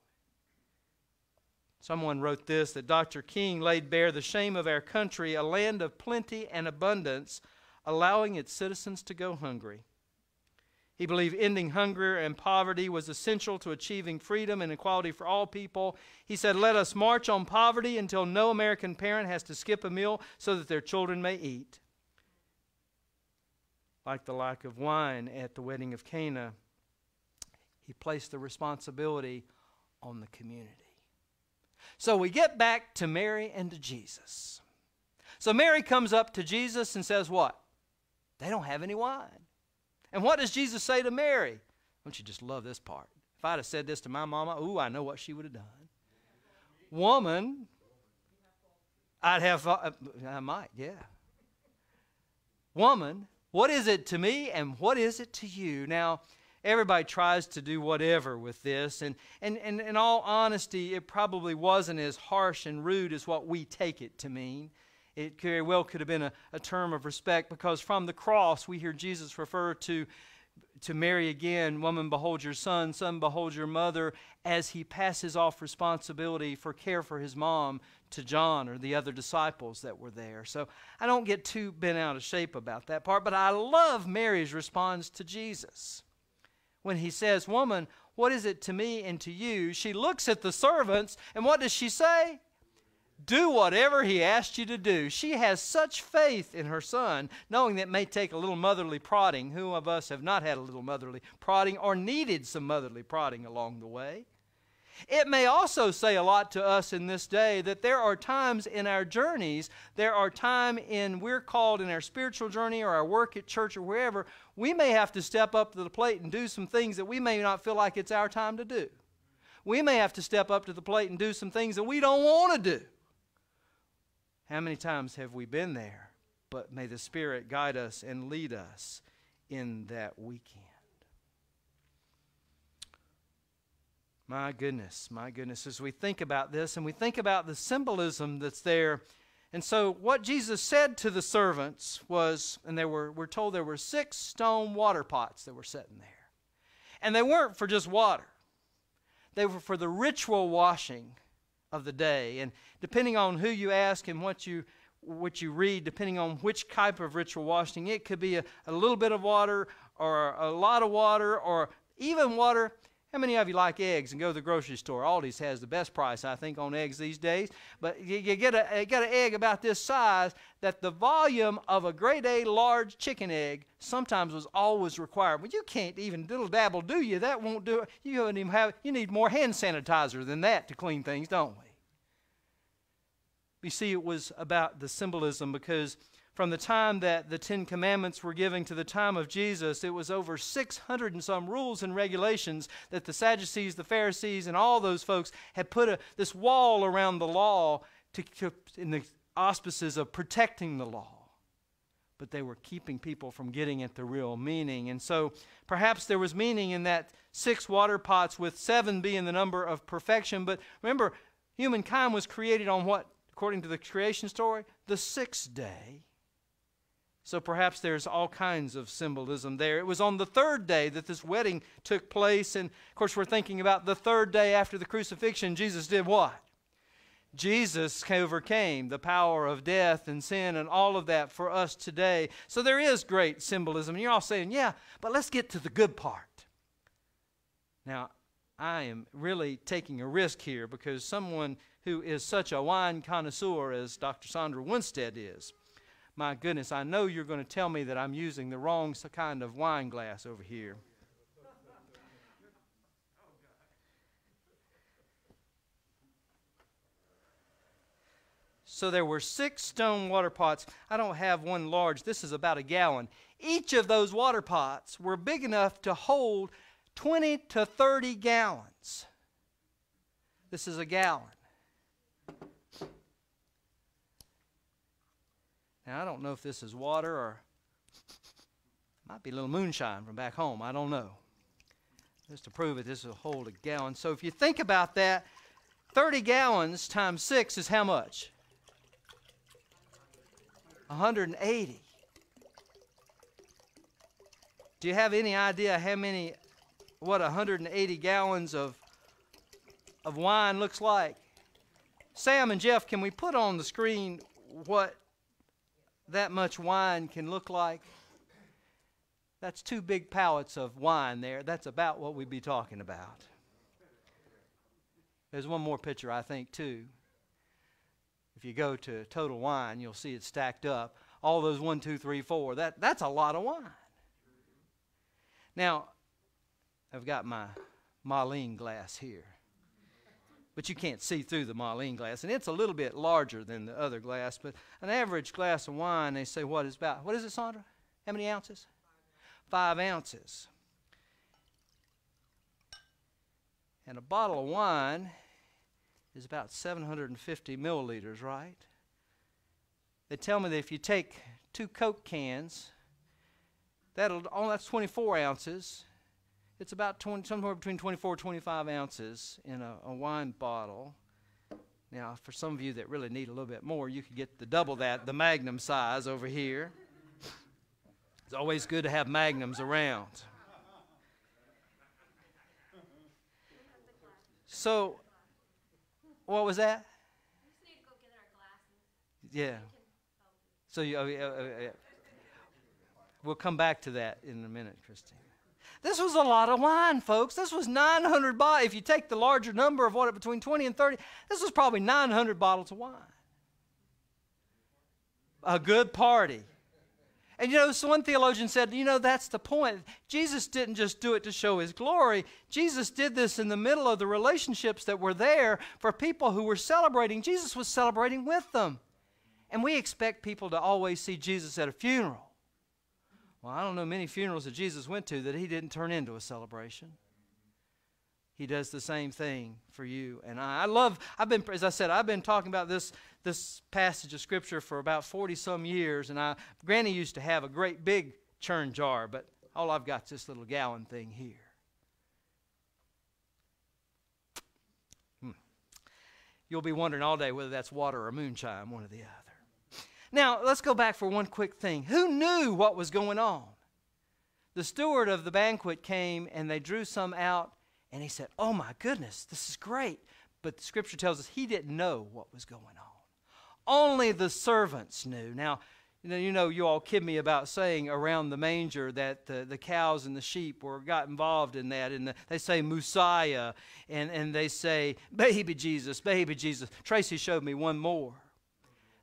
Someone wrote this that Dr. King laid bare the shame of our country, a land of plenty and abundance, allowing its citizens to go hungry. He believed ending hunger and poverty was essential to achieving freedom and equality for all people. He said, Let us march on poverty until no American parent has to skip a meal so that their children may eat. Like the lack of wine at the wedding of Cana, he placed the responsibility on the community. So we get back to Mary and to Jesus. So Mary comes up to Jesus and says, What? They don't have any wine. And what does Jesus say to Mary? Don't you just love this part? If I'd have said this to my mama, ooh, I know what she would have done. Woman, I'd have, uh, I might, yeah. Woman, what is it to me and what is it to you? Now, everybody tries to do whatever with this. And, and, and in all honesty, it probably wasn't as harsh and rude as what we take it to mean. It very well could have been a, a term of respect because from the cross we hear Jesus refer to, to Mary again, Woman, behold your son, son, behold your mother, as he passes off responsibility for care for his mom to John or the other disciples that were there. So I don't get too bent out of shape about that part, but I love Mary's response to Jesus when he says, Woman, what is it to me and to you? She looks at the servants, and what does she say? Do whatever he asked you to do. She has such faith in her son, knowing that may take a little motherly prodding. Who of us have not had a little motherly prodding or needed some motherly prodding along the way? It may also say a lot to us in this day that there are times in our journeys, there are time in we're called in our spiritual journey or our work at church or wherever, we may have to step up to the plate and do some things that we may not feel like it's our time to do. We may have to step up to the plate and do some things that we don't want to do. How many times have we been there? But may the Spirit guide us and lead us in that weekend. My goodness, my goodness, as we think about this and we think about the symbolism that's there. And so, what Jesus said to the servants was, and they were, we're told there were six stone water pots that were sitting there. And they weren't for just water, they were for the ritual washing of the day. And depending on who you ask and what you what you read, depending on which type of ritual washing, it could be a, a little bit of water or a lot of water or even water how many of you like eggs and go to the grocery store? Aldi's has the best price, I think, on eggs these days. But you, you get, a, you get an egg about this size that the volume of a grade A large chicken egg sometimes was always required. Well, you can't even diddle dabble, do you? That won't do it. You don't even have. You need more hand sanitizer than that to clean things, don't we? You see, it was about the symbolism because from the time that the Ten Commandments were given to the time of Jesus, it was over 600 and some rules and regulations that the Sadducees, the Pharisees, and all those folks had put a, this wall around the law to, to, in the auspices of protecting the law. But they were keeping people from getting at the real meaning. And so perhaps there was meaning in that six water pots, with seven being the number of perfection. But remember, humankind was created on what according to the creation story, the sixth day. So perhaps there's all kinds of symbolism there. It was on the third day that this wedding took place. And of course, we're thinking about the third day after the crucifixion. Jesus did what? Jesus overcame the power of death and sin and all of that for us today. So there is great symbolism. And you're all saying, yeah, but let's get to the good part. Now, I am really taking a risk here because someone who is such a wine connoisseur as Dr. Sandra Winstead is, my goodness, I know you're going to tell me that I'm using the wrong kind of wine glass over here. So there were six stone water pots. I don't have one large. This is about a gallon. Each of those water pots were big enough to hold 20 to 30 gallons. This is a gallon. Now, I don't know if this is water or might be a little moonshine from back home. I don't know. Just to prove it, this will hold a gallon. So if you think about that, 30 gallons times 6 is how much? 180. Do you have any idea how many, what 180 gallons of, of wine looks like? Sam and Jeff, can we put on the screen what that much wine can look like? That's two big pallets of wine there. That's about what we'd be talking about. There's one more picture, I think, too. If you go to Total Wine, you'll see it stacked up. All those one, two, three, four. That, that's a lot of wine. Now, I've got my Malin glass here. But you can't see through the Malin glass. And it's a little bit larger than the other glass. But an average glass of wine, they say, what is about? What is it, Sandra? How many ounces? Five ounces. And a bottle of wine is about 750 milliliters, right? They tell me that if you take two Coke cans, that'll oh, that's 24 ounces. It's about 20, somewhere between 24 and 25 ounces in a, a wine bottle. Now, for some of you that really need a little bit more, you could get the double that, the magnum size over here. It's always good to have magnums around. So, what was that? Yeah. So you, uh, uh, uh, we'll come back to that in a minute, Christine. This was a lot of wine, folks. This was 900 bottles. If you take the larger number of what between 20 and 30, this was probably 900 bottles of wine. A good party. And you know, so one theologian said, you know, that's the point. Jesus didn't just do it to show his glory. Jesus did this in the middle of the relationships that were there for people who were celebrating. Jesus was celebrating with them. And we expect people to always see Jesus at a funeral. Well, I don't know many funerals that Jesus went to that he didn't turn into a celebration. He does the same thing for you and I. I love, I've been, as I said, I've been talking about this this passage of Scripture for about 40 some years, and I, Granny used to have a great big churn jar, but all I've got is this little gallon thing here. Hmm. You'll be wondering all day whether that's water or moonshine, one or the other. Now, let's go back for one quick thing. Who knew what was going on? The steward of the banquet came and they drew some out, and he said, Oh my goodness, this is great. But the scripture tells us he didn't know what was going on. Only the servants knew. Now, you know, you all kid me about saying around the manger that the, the cows and the sheep were got involved in that, and the, they say Messiah, and, and they say baby Jesus, baby Jesus. Tracy showed me one more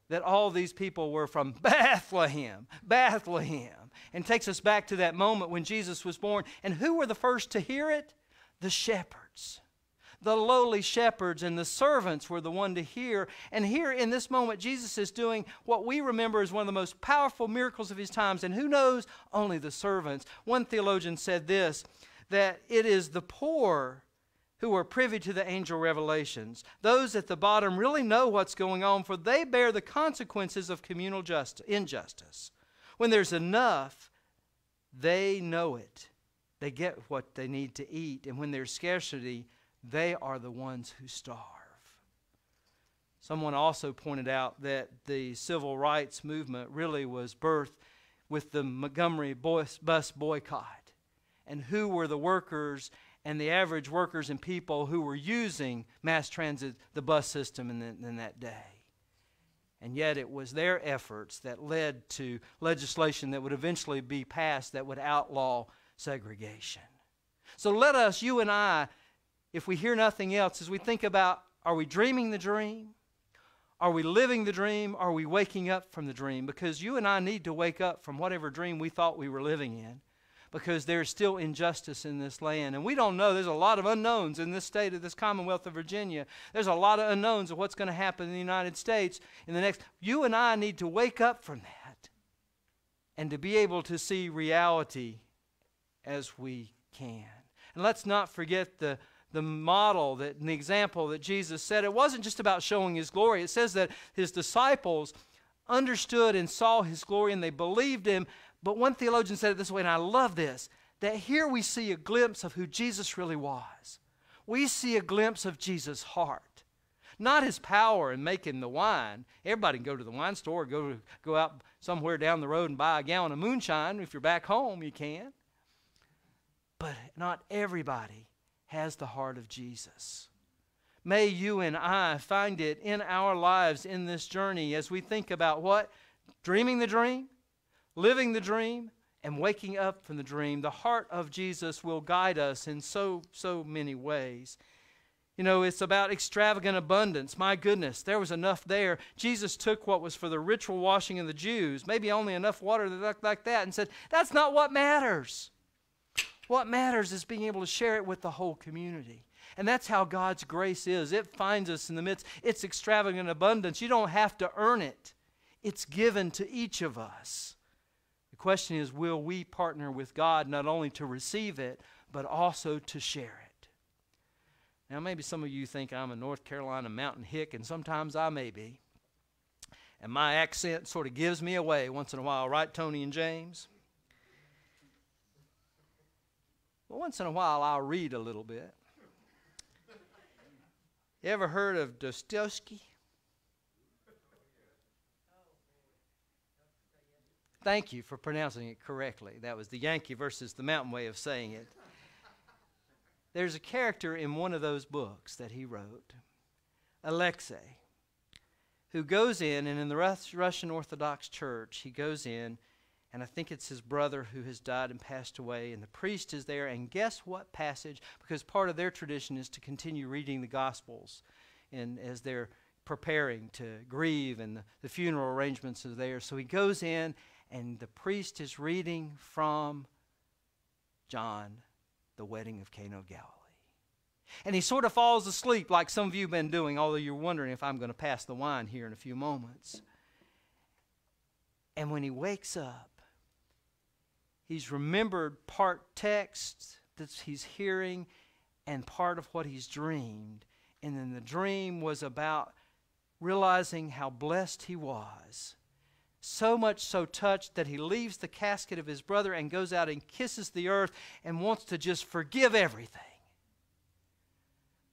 that all these people were from *laughs* Bethlehem, Bethlehem, and takes us back to that moment when Jesus was born. And who were the first to hear it? The shepherds the lowly shepherds and the servants were the one to hear. And here in this moment, Jesus is doing what we remember as one of the most powerful miracles of his times. And who knows? Only the servants. One theologian said this that it is the poor who are privy to the angel revelations. Those at the bottom really know what's going on, for they bear the consequences of communal justice, injustice. When there's enough, they know it. They get what they need to eat. And when there's scarcity, they are the ones who starve. Someone also pointed out that the civil rights movement really was birthed with the Montgomery bus boycott. And who were the workers and the average workers and people who were using mass transit, the bus system in, the, in that day? And yet it was their efforts that led to legislation that would eventually be passed that would outlaw segregation. So let us, you and I, if we hear nothing else, as we think about are we dreaming the dream? Are we living the dream? Are we waking up from the dream? Because you and I need to wake up from whatever dream we thought we were living in because there's still injustice in this land. And we don't know. There's a lot of unknowns in this state of this Commonwealth of Virginia. There's a lot of unknowns of what's going to happen in the United States in the next. You and I need to wake up from that and to be able to see reality as we can. And let's not forget the the model that and the example that Jesus said. It wasn't just about showing his glory. It says that his disciples understood and saw his glory and they believed him. But one theologian said it this way, and I love this that here we see a glimpse of who Jesus really was. We see a glimpse of Jesus' heart, not his power in making the wine. Everybody can go to the wine store, go, go out somewhere down the road and buy a gallon of moonshine. If you're back home, you can. But not everybody has the heart of Jesus. May you and I find it in our lives in this journey as we think about what? Dreaming the dream, living the dream, and waking up from the dream. The heart of Jesus will guide us in so, so many ways. You know, it's about extravagant abundance. My goodness, there was enough there. Jesus took what was for the ritual washing of the Jews, maybe only enough water like that, and said, That's not what matters. What matters is being able to share it with the whole community. And that's how God's grace is. It finds us in the midst, it's extravagant abundance. You don't have to earn it, it's given to each of us. The question is will we partner with God not only to receive it, but also to share it? Now, maybe some of you think I'm a North Carolina mountain hick, and sometimes I may be. And my accent sort of gives me away once in a while, right, Tony and James? But once in a while, I'll read a little bit. You ever heard of Dostoevsky? Thank you for pronouncing it correctly. That was the Yankee versus the mountain way of saying it. There's a character in one of those books that he wrote, Alexei, who goes in, and in the Russian Orthodox Church, he goes in and I think it's his brother who has died and passed away, and the priest is there. And guess what passage? Because part of their tradition is to continue reading the Gospels, and as they're preparing to grieve, and the, the funeral arrangements are there. So he goes in, and the priest is reading from John, the wedding of Cana of Galilee. And he sort of falls asleep, like some of you have been doing, although you're wondering if I'm going to pass the wine here in a few moments. And when he wakes up, He's remembered part text that he's hearing and part of what he's dreamed. And then the dream was about realizing how blessed he was. So much so touched that he leaves the casket of his brother and goes out and kisses the earth and wants to just forgive everything.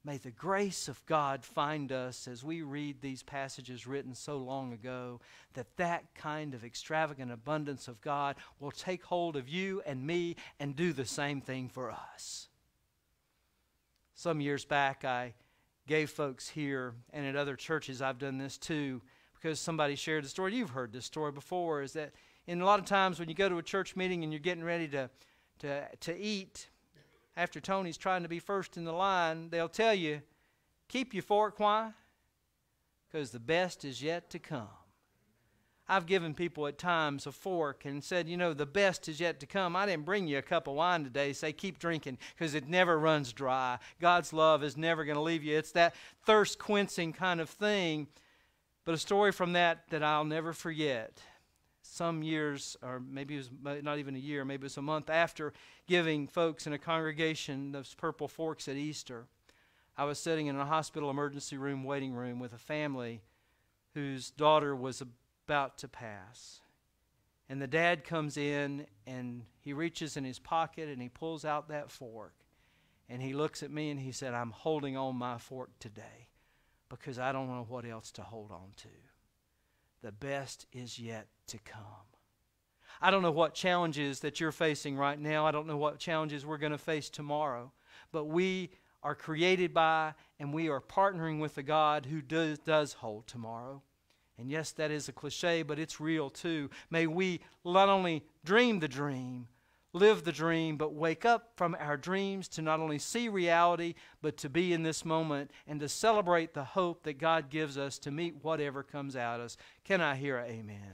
May the grace of God find us as we read these passages written so long ago, that that kind of extravagant abundance of God will take hold of you and me and do the same thing for us. Some years back, I gave folks here and at other churches, I've done this too, because somebody shared the story. You've heard this story before, is that in a lot of times when you go to a church meeting and you're getting ready to, to, to eat, after Tony's trying to be first in the line, they'll tell you, keep your fork. Why? Because the best is yet to come. I've given people at times a fork and said, you know, the best is yet to come. I didn't bring you a cup of wine today. Say, keep drinking because it never runs dry. God's love is never going to leave you. It's that thirst quenching kind of thing. But a story from that that I'll never forget some years, or maybe it was not even a year, maybe it was a month after giving folks in a congregation those purple forks at Easter, I was sitting in a hospital emergency room waiting room with a family whose daughter was about to pass. And the dad comes in and he reaches in his pocket and he pulls out that fork. And he looks at me and he said, I'm holding on my fork today because I don't know what else to hold on to. The best is yet to come. I don't know what challenges that you're facing right now. I don't know what challenges we're going to face tomorrow. But we are created by and we are partnering with a God who does, does hold tomorrow. And yes, that is a cliche, but it's real too. May we not only dream the dream, live the dream, but wake up from our dreams to not only see reality, but to be in this moment and to celebrate the hope that God gives us to meet whatever comes at us. Can I hear amen? amen.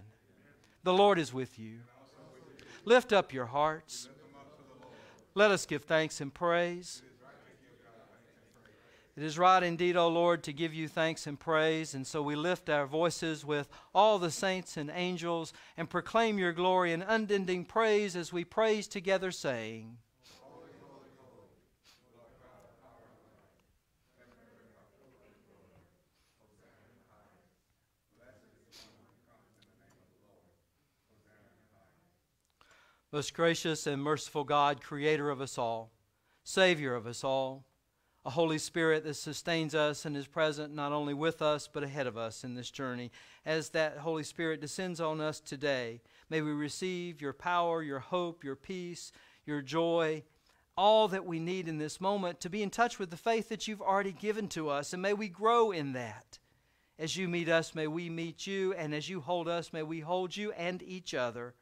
The Lord is with you. Lift up your hearts. Let us give thanks and praise. It is right indeed, O Lord, to give you thanks and praise. And so we lift our voices with all the saints and angels and proclaim your glory and unending praise as we praise together, saying, Most gracious and merciful God, creator of us all, Savior of us all, a Holy Spirit that sustains us and is present not only with us but ahead of us in this journey. As that Holy Spirit descends on us today, may we receive your power, your hope, your peace, your joy, all that we need in this moment to be in touch with the faith that you've already given to us. And may we grow in that. As you meet us, may we meet you, and as you hold us, may we hold you and each other.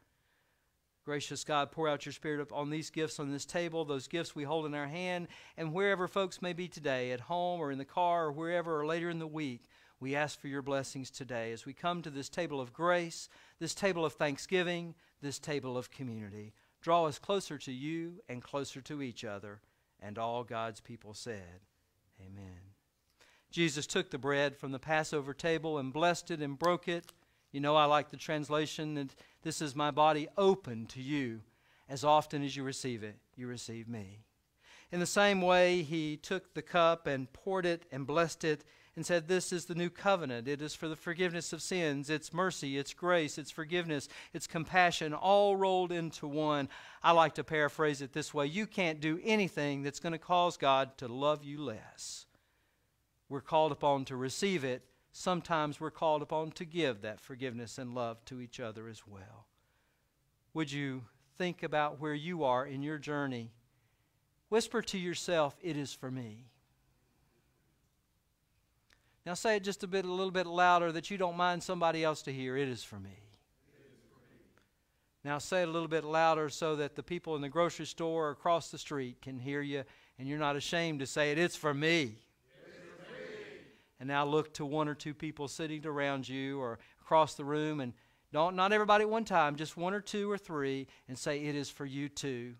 Gracious God, pour out your Spirit on these gifts on this table, those gifts we hold in our hand, and wherever folks may be today, at home or in the car or wherever or later in the week, we ask for your blessings today as we come to this table of grace, this table of thanksgiving, this table of community. Draw us closer to you and closer to each other. And all God's people said, Amen. Jesus took the bread from the Passover table and blessed it and broke it. You know, I like the translation that this is my body open to you. As often as you receive it, you receive me. In the same way, he took the cup and poured it and blessed it and said, This is the new covenant. It is for the forgiveness of sins. It's mercy, it's grace, it's forgiveness, it's compassion, all rolled into one. I like to paraphrase it this way You can't do anything that's going to cause God to love you less. We're called upon to receive it sometimes we're called upon to give that forgiveness and love to each other as well. Would you think about where you are in your journey? Whisper to yourself, It is for me. Now say it just a bit a little bit louder that you don't mind somebody else to hear. It is for me. Now say it a little bit louder so that the people in the grocery store or across the street can hear you and you're not ashamed to say it. It's for me and now look to one or two people sitting around you or across the room and don't not everybody at one time just one or two or three and say it is for you too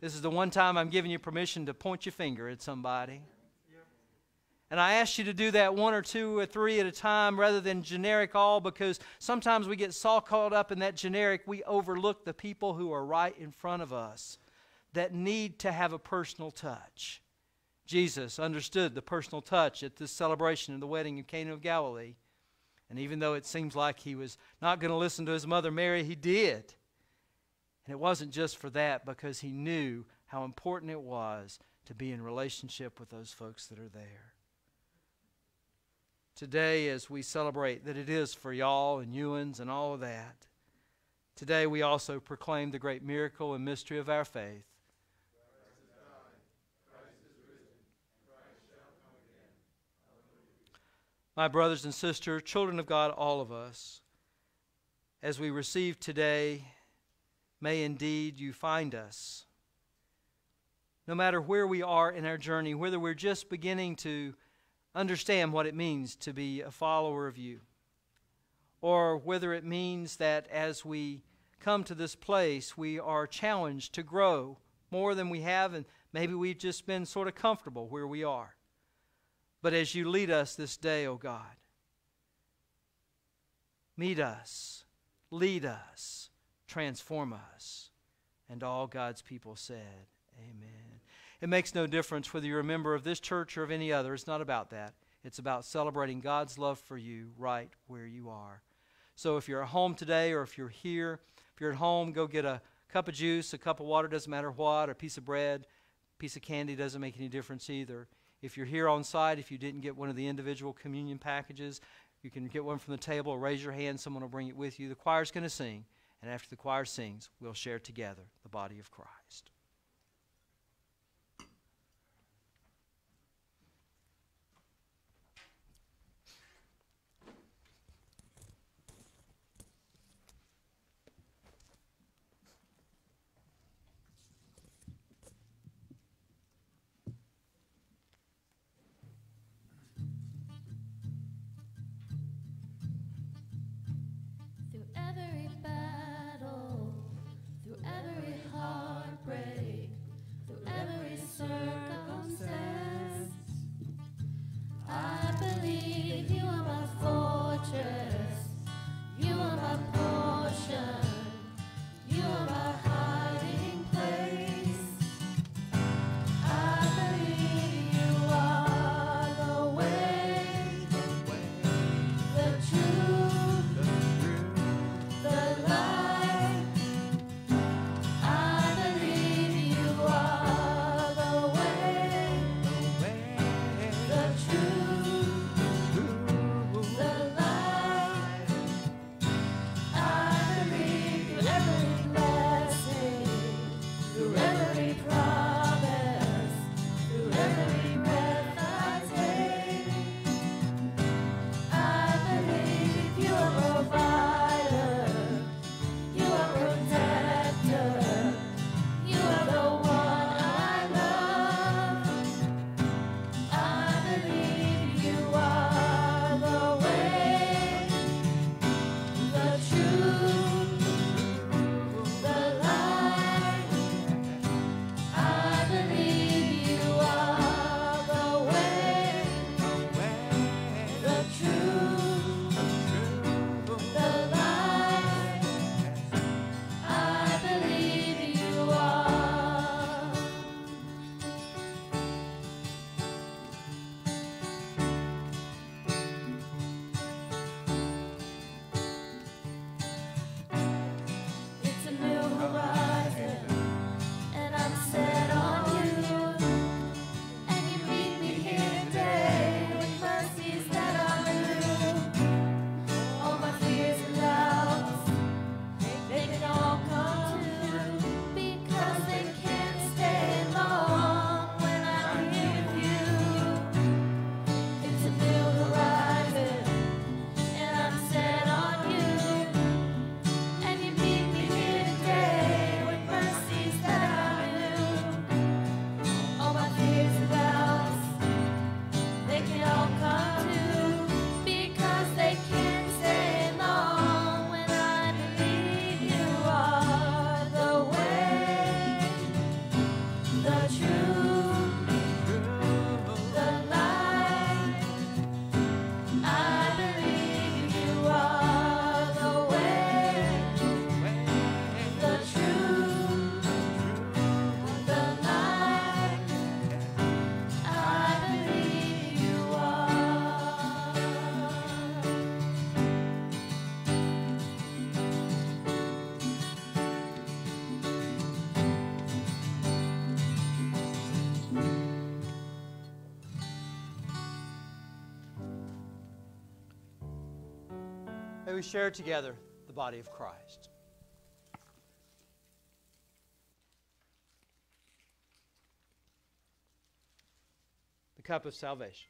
this is the one time i'm giving you permission to point your finger at somebody and I ask you to do that one or two or three at a time rather than generic all because sometimes we get so caught up in that generic, we overlook the people who are right in front of us that need to have a personal touch. Jesus understood the personal touch at this celebration in the wedding in Cana of Galilee. And even though it seems like he was not going to listen to his mother Mary, he did. And it wasn't just for that, because he knew how important it was to be in relationship with those folks that are there. Today, as we celebrate that it is for y'all and Ewans and all of that, today we also proclaim the great miracle and mystery of our faith my brothers and sisters, children of God, all of us, as we receive today, may indeed you find us. No matter where we are in our journey, whether we're just beginning to understand what it means to be a follower of you, or whether it means that as we come to this place, we are challenged to grow more than we have, and maybe we've just been sort of comfortable where we are. But as you lead us this day, O oh God, meet us, lead us, transform us. And all God's people said, Amen. It makes no difference whether you're a member of this church or of any other. It's not about that. It's about celebrating God's love for you right where you are. So if you're at home today or if you're here, if you're at home, go get a cup of juice, a cup of water, doesn't matter what, a piece of bread, a piece of candy doesn't make any difference either. If you're here on site, if you didn't get one of the individual communion packages, you can get one from the table, raise your hand, someone will bring it with you. The choir's going to sing, and after the choir sings, we'll share together the body of Christ. we share together the body of Christ. The cup of salvation.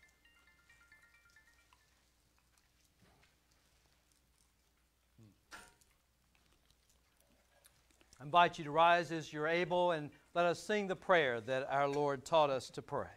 I invite you to rise as you're able and let us sing the prayer that our Lord taught us to pray.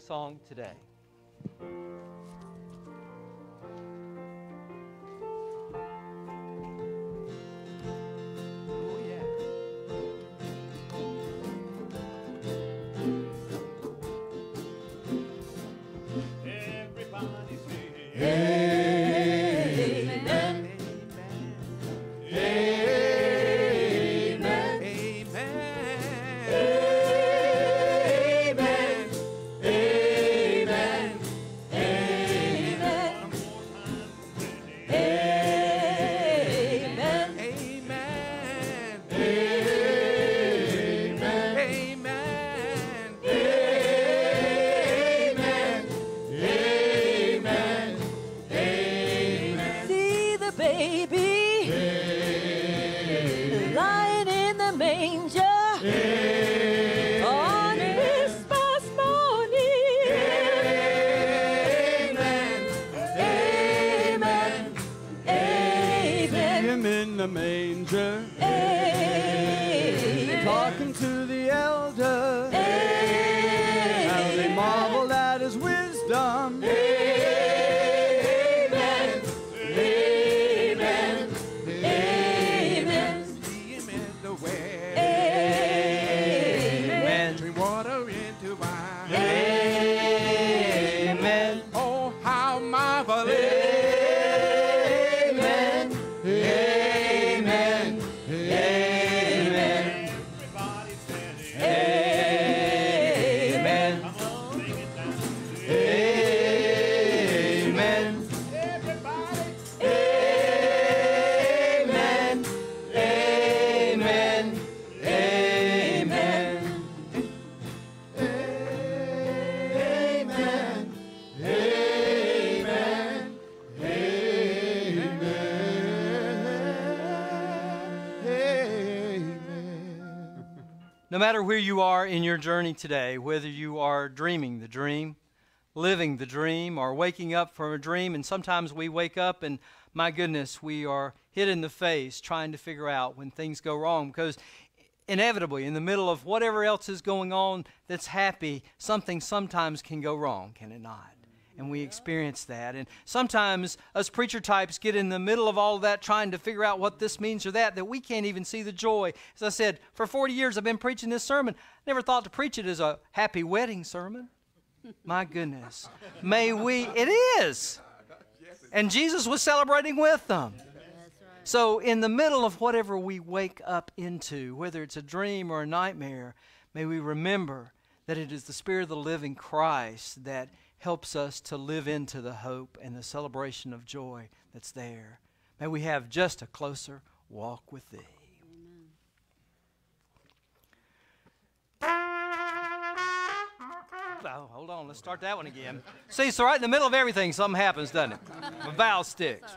Song today. Matter where you are in your journey today, whether you are dreaming the dream, living the dream, or waking up from a dream, and sometimes we wake up and my goodness, we are hit in the face trying to figure out when things go wrong because inevitably, in the middle of whatever else is going on that's happy, something sometimes can go wrong, can it not? And we experience that. And sometimes us preacher types get in the middle of all that trying to figure out what this means or that, that we can't even see the joy. As I said, for 40 years I've been preaching this sermon. Never thought to preach it as a happy wedding sermon. My goodness. May we, it is. And Jesus was celebrating with them. So, in the middle of whatever we wake up into, whether it's a dream or a nightmare, may we remember that it is the Spirit of the living Christ that helps us to live into the hope and the celebration of joy that's there. May we have just a closer walk with Thee. Oh, hold on, let's start that one again. See, so right in the middle of everything, something happens, doesn't it? *laughs* A vowel sticks.